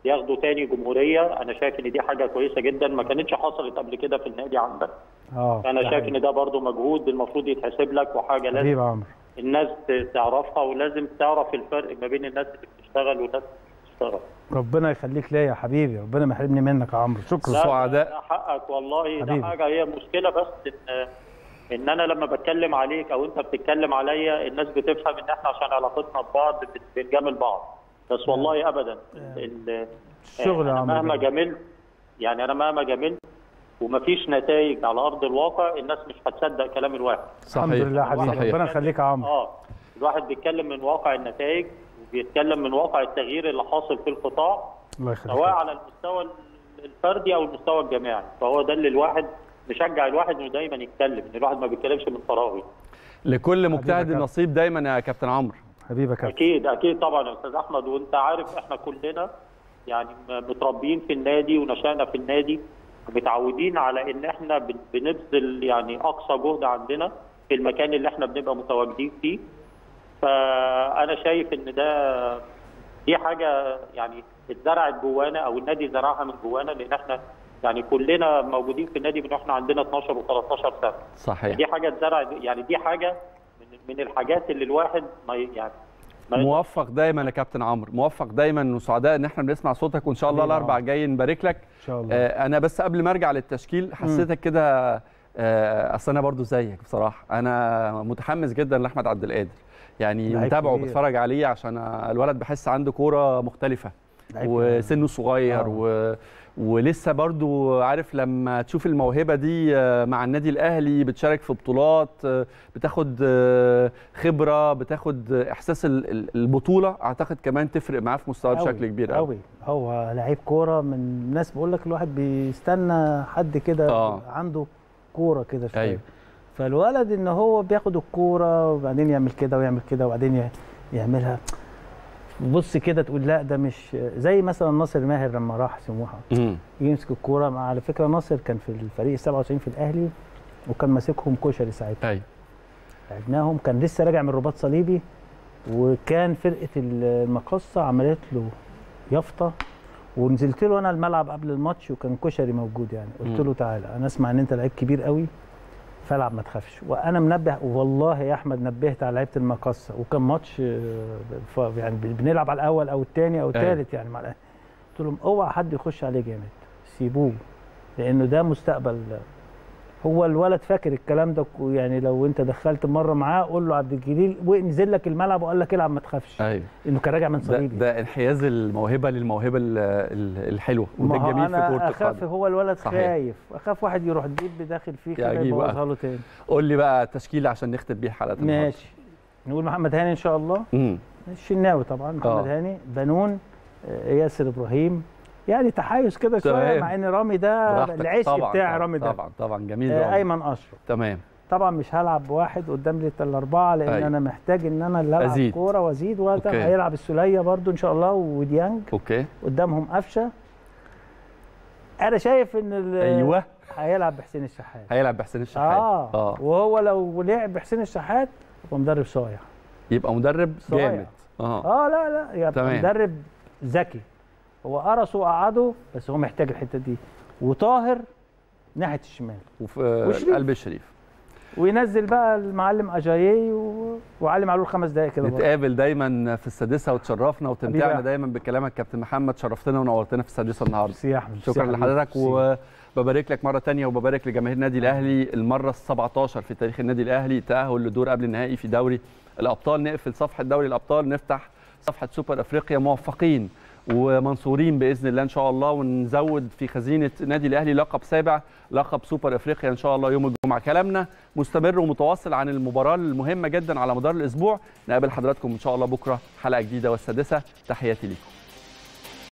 ياخدوا تاني جمهورية أنا شايف إن دي حاجة كويسة جدا. ما كانتش حصلت قبل كده في النادي عندك. آه أنا شايف. إن ده برضو مجهود المفروض يتحسب لك وحاجة لازم الناس تعرفها ولازم تعرف الفرق ما بين الناس اللي بتشتغل والناس اللي بتشتغل ربنا يخليك ليا يا حبيبي ربنا ما يحرمني منك يا عمرو. شكرا. لا، سعداء. ده حقك والله. حبيبي. ده حاجة هي مشكلة بس ان إن أنا لما بتكلم عليك أو أنت بتتكلم عليا الناس بتفهم إن إحنا عشان علاقتنا ببعض بن- بنجامل بعض. بس والله ابدا. ال- الشغل يا أنا عمرو مهما. جاملت يعني أنا مهما جاملت ومفيش نتائج على أرض الواقع الناس مش هتصدق كلام الواحد. صحيح. الحمد لله حبيبي. ربنا يخليك يا عمرو. آه. الواحد بيتكلم من واقع النتائج وبيتكلم من واقع التغيير اللي حاصل في القطاع الله يخليك. سواء على المستوى الفردي أو المستوى الجماعي. فهو ده اللي الواحد مشجع الواحد إنه دايما يتكلم إن الواحد ما بيتكلمش من فراغ لكل مجتهد. نصيب دايما يا كابتن عمرو. حبيبي يا كابتن. أكيد أكيد طبعا يا أستاذ أحمد. وأنت عارف إحنا كلنا يعني متربيين في النادي ونشأنا في النادي متعودين على إن إحنا بن- بنبذل يعني أقصى جهد عندنا في المكان اللي إحنا بنبقى متواجدين فيه. فأنا شايف إن ده دي حاجة يعني اتزرعت جوانا أو النادي زرعها من جوانا لأن إحنا يعني كلنا موجودين في النادي من وإحنا عندنا 12 و13 سنة. صحيح. دي حاجة اتزرعت يعني دي حاجة من, من الحاجات اللي الواحد ما يعني موفق دايما يا كابتن عمرو موفق دايما وسعداء إن إحنا بنسمع صوتك وإن شاء الله الأربع. جاي نبارك لك. إن شاء الله. آه، أنا بس قبل ما أرجع للتشكيل حسيتك كده آه، أصل أنا برضو زيك بصراحة. أنا متحمس جدا لأحمد عبد القادر. يعني متابعه كبير. وبتفرج عليه عشان الولد بحس عنده كورة مختلفة وسنه صغير آه. و... ولسه برضو عارف لما تشوف الموهبة دي آه، مع النادي الأهلي بتشارك في بطولات آه، بتاخد آه، خبرة بتاخد إحساس ال- ال- البطولة أعتقد كمان تفرق معاه في مستواه بشكل كبير قوي قوي هو لعيب كورة من الناس بقول لك الواحد بيستنى حد كده آه. عنده كورة كده شوية أيوة. فالولد إن هو بياخد الكورة وبعدين يعمل كده ويعمل كده وبعدين يعملها. بص كده تقول لا ده مش زي مثلا ناصر ماهر لما راح سموحة. يمسك الكورة. مع على فكرة ناصر كان في الفريق 97 في الأهلي وكان ماسكهم كشري ساعتها. أيوه. لعبناهم. كان لسه راجع من رباط صليبي وكان فرقة المقصه عملت له يافطة ونزلت له أنا الملعب قبل الماتش وكان كشري موجود يعني. قلت. له تعالى أنا أسمع إن أنت لعيب كبير قوي. فالعب ما تخافش وأنا منبه والله يا أحمد نبهت على لعيبة المقصه وكان ماتش يعني بنلعب على الأول أو الثاني أو أيوة. الثالث يعني مع. قلت لهم أوعى حد يخش عليه جامد سيبوه لأنه ده مستقبل هو الولد فاكر الكلام ده يعني لو انت دخلت مرة معاه قول له عبد الجليل ونزل لك الملعب وقال لك العب ما تخافش. أيوه. إنه كان راجع من ده, صليبي. ده انحياز الموهبة للموهبة ال- ال- الحلوة وده الجميل في أنا كرة أخاف هو الولد صحيح. خايف. أخاف واحد يروح deep داخل فيه كده. يبوظها له تاني. قول لي بقى تشكيلة عشان نختم بيه حلقة ماشي. نقول محمد هاني إن شاء الله. امم الشناوي طبعا محمد آه. هاني بنون آه، ياسر إبراهيم يعني تحيز كده شوية. مع إن رامي ده. العشق بتاع رامي ده. طبعا طبعا. جميل آه،. أيمن أشرف. تمام. طبعا مش هلعب بواحد قدام لي الاربعه لأن أيوة. أنا محتاج إن أنا اللي العب. كورة وأزيد. هيلعب السولية برضو إن شاء الله وديانج okay. قدامهم قفشة. أنا شايف إن أيوه. هيلعب بحسين الشحات. هيلعب بحسين الشحات. آه, آه. وهو لو لعب بحسين الشحات هو مدرب صايع. يبقى مدرب صايع. جامد. آه. آه لا لا يبقى تمام. مدرب ذكي. هو قرصه وقعده بس هو محتاج الحتة دي. وطاهر ناحية الشمال. وفي وشريف. قلب الشريف. وينزل بقى المعلم اجاييه و... وعلي معلول خمس دقائق كده. نتقابل دايما في السادسة وتشرفنا وتمتعنا دايما بكلامك كابتن محمد شرفتنا ونورتنا في السادسة النهارده. ميرسي يا احمد شكرا لحضرتك. وببارك لك مرة تانية وببارك لجماهير النادي الأهلي. المرة ال 17 في تاريخ النادي الأهلي تأهل لدور قبل النهائي في دوري الأبطال. نقفل صفحة دوري الأبطال نفتح صفحة سوبر أفريقيا موفقين. ومنصورين بإذن الله إن شاء الله ونزود في خزينة النادي الأهلي لقب سابع لقب سوبر إفريقيا إن شاء الله يوم الجمعة. كلامنا مستمر ومتواصل عن المباراة المهمة جدا على مدار الأسبوع. نقابل حضراتكم إن شاء الله بكرة حلقة جديدة والسادسة. تحياتي ليكم.